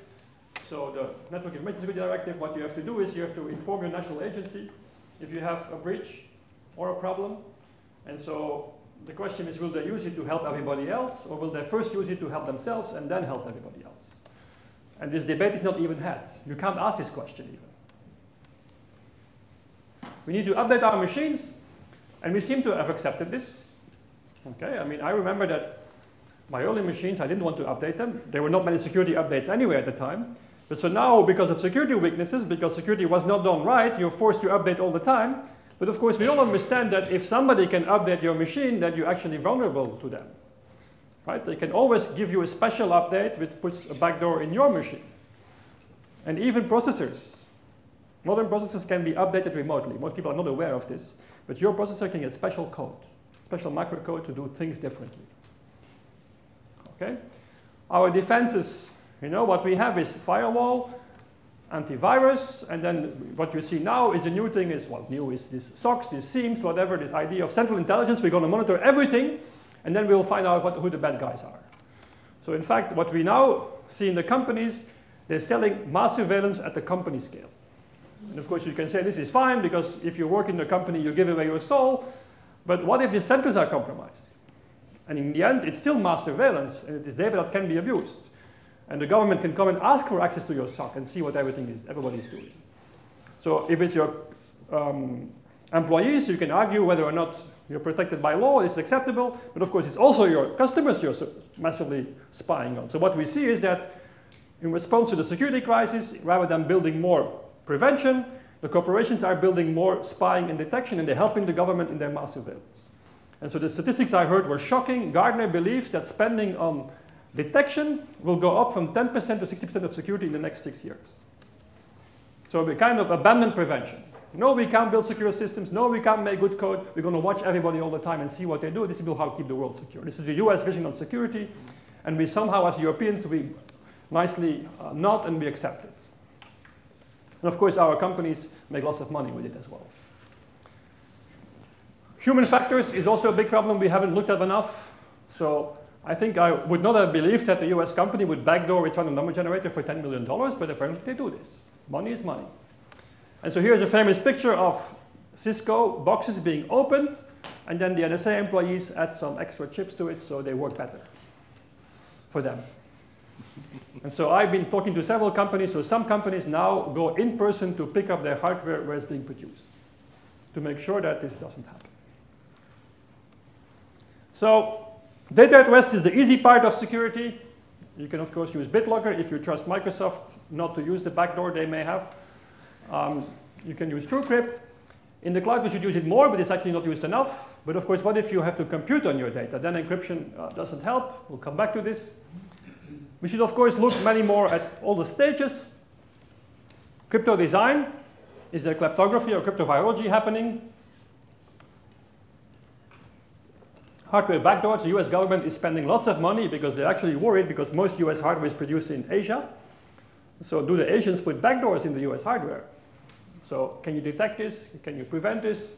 So the Network Information Security Directive, what you have to do is you have to inform your national agency if you have a breach or a problem. And so the question is, will they use it to help everybody else, or will they first use it to help themselves and then help everybody else? And this debate is not even had. You can't ask this question even. We need to update our machines, and we seem to have accepted this. Okay, I mean, I remember that my early machines, I didn't want to update them. There were not many security updates anyway at the time. But so now, because of security weaknesses, because security was not done right, you're forced to update all the time. But of course, we all understand that if somebody can update your machine, that you're actually vulnerable to them. Right? They can always give you a special update which puts a backdoor in your machine. And even processors. Modern processors can be updated remotely. Most people are not aware of this. But your processor can get special code special microcode to do things differently. Okay? Our defenses, you know, what we have is firewall, antivirus, and then what you see now is the new thing is, well, new is this SOCs, this SIEMs, whatever, this idea of central intelligence. We're going to monitor everything, and then we'll find out what, who the bad guys are. So in fact, what we now see in the companies, they're selling mass surveillance at the company scale. And of course, you can say this is fine because if you work in the company, you give away your soul. But what if the centers are compromised? And in the end, it's still mass surveillance, and it is data that can be abused. And the government can come and ask for access to your SOC and see what everything is, everybody is doing. So if it's your um, employees, you can argue whether or not you're protected by law, it's acceptable. But of course, it's also your customers you're massively spying on. So what we see is that in response to the security crisis, rather than building more prevention, the corporations are building more spying and detection, and they're helping the government in their mass surveillance. And so the statistics I heard were shocking. Gartner believes that spending on detection will go up from 10% to 60% of security in the next six years. So we kind of abandon prevention. No, we can't build secure systems. No, we can't make good code. We're going to watch everybody all the time and see what they do. This is how we keep the world secure. This is the US vision on security. And we somehow, as Europeans, we nicely uh, nod and we accept it. And of course, our companies make lots of money with it as well. Human factors is also a big problem we haven't looked at enough. So I think I would not have believed that a US company would backdoor its random number generator for $10 million, but apparently they do this. Money is money. And so here's a famous picture of Cisco boxes being opened, and then the NSA employees add some extra chips to it so they work better for them. and so I've been talking to several companies, so some companies now go in person to pick up their hardware where it's being produced to make sure that this doesn't happen. So data at rest is the easy part of security. You can, of course, use BitLocker if you trust Microsoft not to use the backdoor they may have. Um, you can use TrueCrypt. In the cloud, we should use it more, but it's actually not used enough. But of course, what if you have to compute on your data? Then encryption uh, doesn't help. We'll come back to this. We should, of course, look many more at all the stages. Crypto design. Is there kleptography or cryptovirology happening? Hardware backdoors. The US government is spending lots of money because they're actually worried because most US hardware is produced in Asia. So do the Asians put backdoors in the US hardware? So can you detect this? Can you prevent this?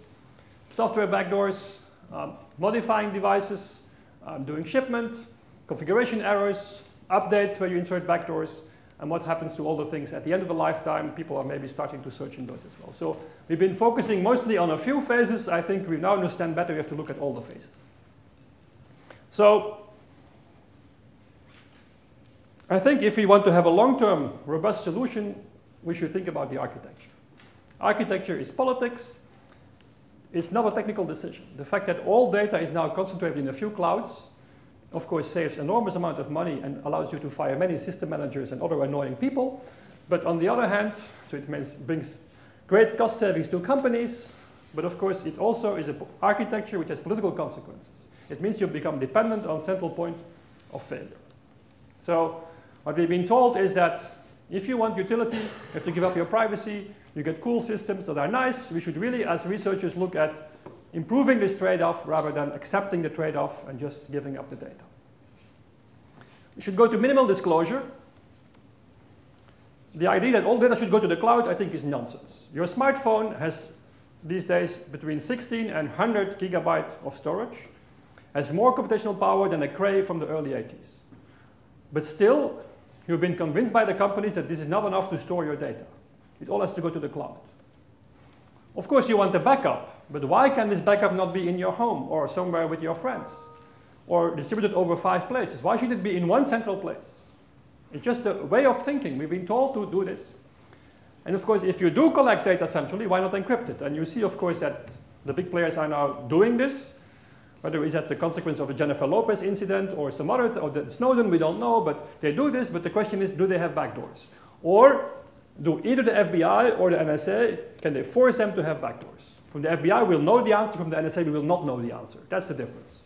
Software backdoors, um, modifying devices, um, doing shipment, configuration errors, updates where you insert backdoors, and what happens to all the things at the end of the lifetime. People are maybe starting to search in those as well. So we've been focusing mostly on a few phases. I think we now understand better. We have to look at all the phases. So I think if we want to have a long-term robust solution, we should think about the architecture. Architecture is politics. It's not a technical decision. The fact that all data is now concentrated in a few clouds, of course, saves enormous amount of money and allows you to fire many system managers and other annoying people. But on the other hand, so it means, brings great cost savings to companies, but of course, it also is an architecture which has political consequences. It means you become dependent on central point of failure. So what we've been told is that if you want utility, you have to give up your privacy, you get cool systems that are nice. We should really, as researchers, look at improving this trade-off rather than accepting the trade-off and just giving up the data. We should go to minimal disclosure. The idea that all data should go to the cloud, I think, is nonsense. Your smartphone has these days between 16 and 100 gigabytes of storage, has more computational power than a Cray from the early 80s. But still, you've been convinced by the companies that this is not enough to store your data. It all has to go to the cloud. Of course, you want a backup, but why can this backup not be in your home or somewhere with your friends or distributed over five places? Why should it be in one central place? It's just a way of thinking. We've been told to do this. And of course, if you do collect data centrally, why not encrypt it? And you see, of course, that the big players are now doing this. Whether it's as a consequence of the Jennifer Lopez incident or some other, or the Snowden, we don't know, but they do this. But the question is, do they have backdoors? Or do either the FBI or the NSA, can they force them to have backdoors? From the FBI, we'll know the answer. From the NSA, we will not know the answer. That's the difference.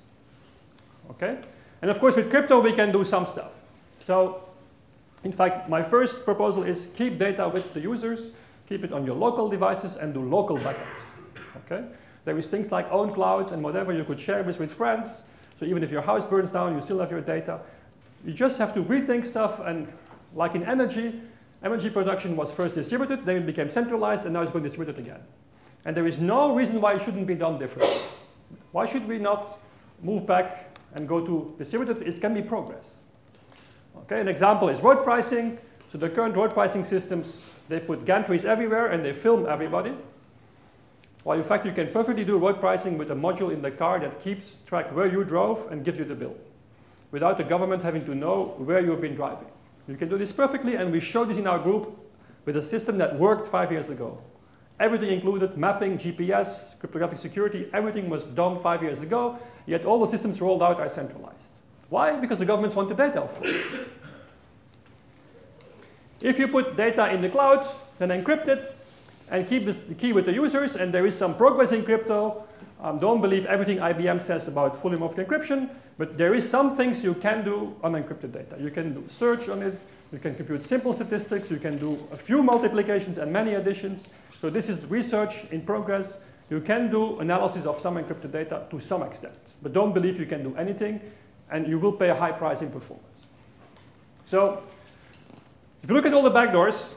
Okay? And of course, with crypto, we can do some stuff. So, in fact, my first proposal is keep data with the users, keep it on your local devices, and do local backups. Okay? There is things like ownCloud and whatever you could share this with friends. So even if your house burns down, you still have your data. You just have to rethink stuff, and like in energy, energy production was first distributed, then it became centralized, and now it's going distributed again. And there is no reason why it shouldn't be done differently. Why should we not move back and go to distributed? It can be progress. Okay, an example is road pricing. So the current road pricing systems, they put gantries everywhere and they film everybody. While in fact you can perfectly do road pricing with a module in the car that keeps track where you drove and gives you the bill without the government having to know where you've been driving. You can do this perfectly and we showed this in our group with a system that worked five years ago. Everything included mapping, GPS, cryptographic security, everything was done five years ago, yet all the systems rolled out are centralized. Why? Because the governments want the data, of course. if you put data in the cloud, then encrypt it, and keep the key with the users, and there is some progress in crypto. Um, don't believe everything IBM says about fully homomorphic encryption, but there is some things you can do on encrypted data. You can do search on it, you can compute simple statistics, you can do a few multiplications and many additions. So this is research in progress. You can do analysis of some encrypted data to some extent, but don't believe you can do anything, and you will pay a high price in performance. So if you look at all the backdoors,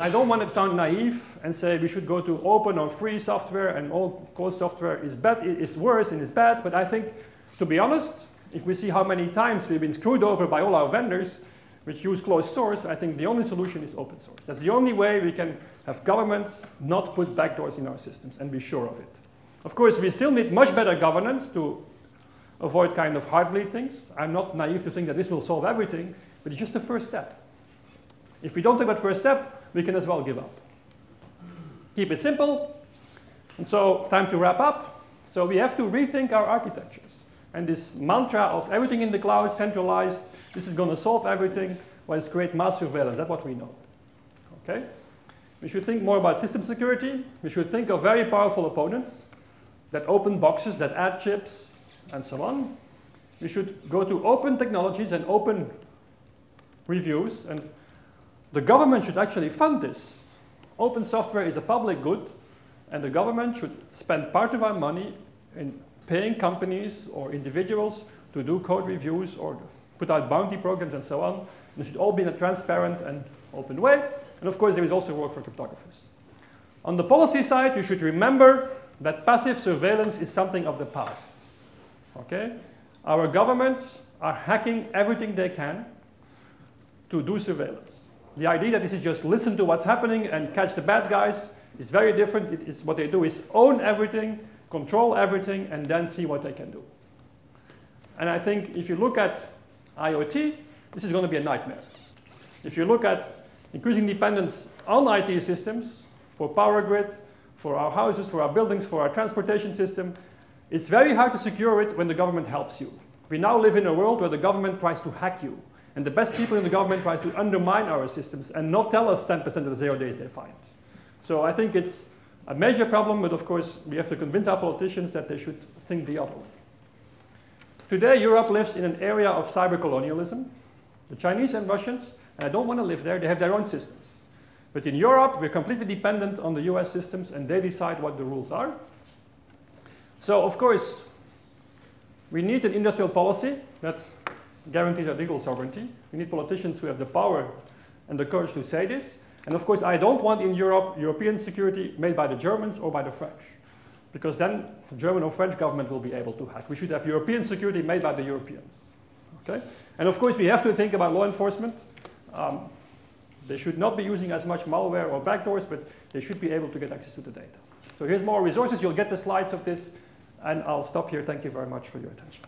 I don't want to sound naive and say we should go to open or free software and all closed software is bad, is worse and is bad. But I think, to be honest, if we see how many times we've been screwed over by all our vendors which use closed source, I think the only solution is open source. That's the only way we can have governments not put backdoors in our systems and be sure of it. Of course, we still need much better governance to avoid kind of heartbleed things. I'm not naive to think that this will solve everything, but it's just the first step. If we don't take that first step, we can as well give up. Keep it simple. And so time to wrap up. So we have to rethink our architectures. And this mantra of everything in the cloud, centralized, this is going to solve everything, well, it's create mass surveillance. That's what we know. Okay? We should think more about system security. We should think of very powerful opponents that open boxes, that add chips, and so on. We should go to open technologies and open reviews and the government should actually fund this. Open software is a public good, and the government should spend part of our money in paying companies or individuals to do code reviews or put out bounty programs and so on. And it should all be in a transparent and open way. And of course, there is also work for cryptographers. On the policy side, you should remember that passive surveillance is something of the past. Okay? Our governments are hacking everything they can to do surveillance. The idea that this is just listen to what's happening and catch the bad guys is very different. It is what they do is own everything, control everything, and then see what they can do. And I think if you look at IoT, this is going to be a nightmare. If you look at increasing dependence on IT systems for power grid, for our houses, for our buildings, for our transportation system, it's very hard to secure it when the government helps you. We now live in a world where the government tries to hack you. And the best people in the government try to undermine our systems and not tell us 10% of the zero days they find. So I think it's a major problem, but of course we have to convince our politicians that they should think the other way. Today, Europe lives in an area of cyber colonialism. The Chinese and Russians, and I don't want to live there, they have their own systems. But in Europe, we're completely dependent on the US systems, and they decide what the rules are. So, of course, we need an industrial policy that's guarantees our legal sovereignty. We need politicians who have the power and the courage to say this. And of course, I don't want in Europe European security made by the Germans or by the French. Because then the German or French government will be able to hack. We should have European security made by the Europeans. Okay? And of course, we have to think about law enforcement. Um, they should not be using as much malware or backdoors, but they should be able to get access to the data. So here's more resources. You'll get the slides of this, and I'll stop here. Thank you very much for your attention.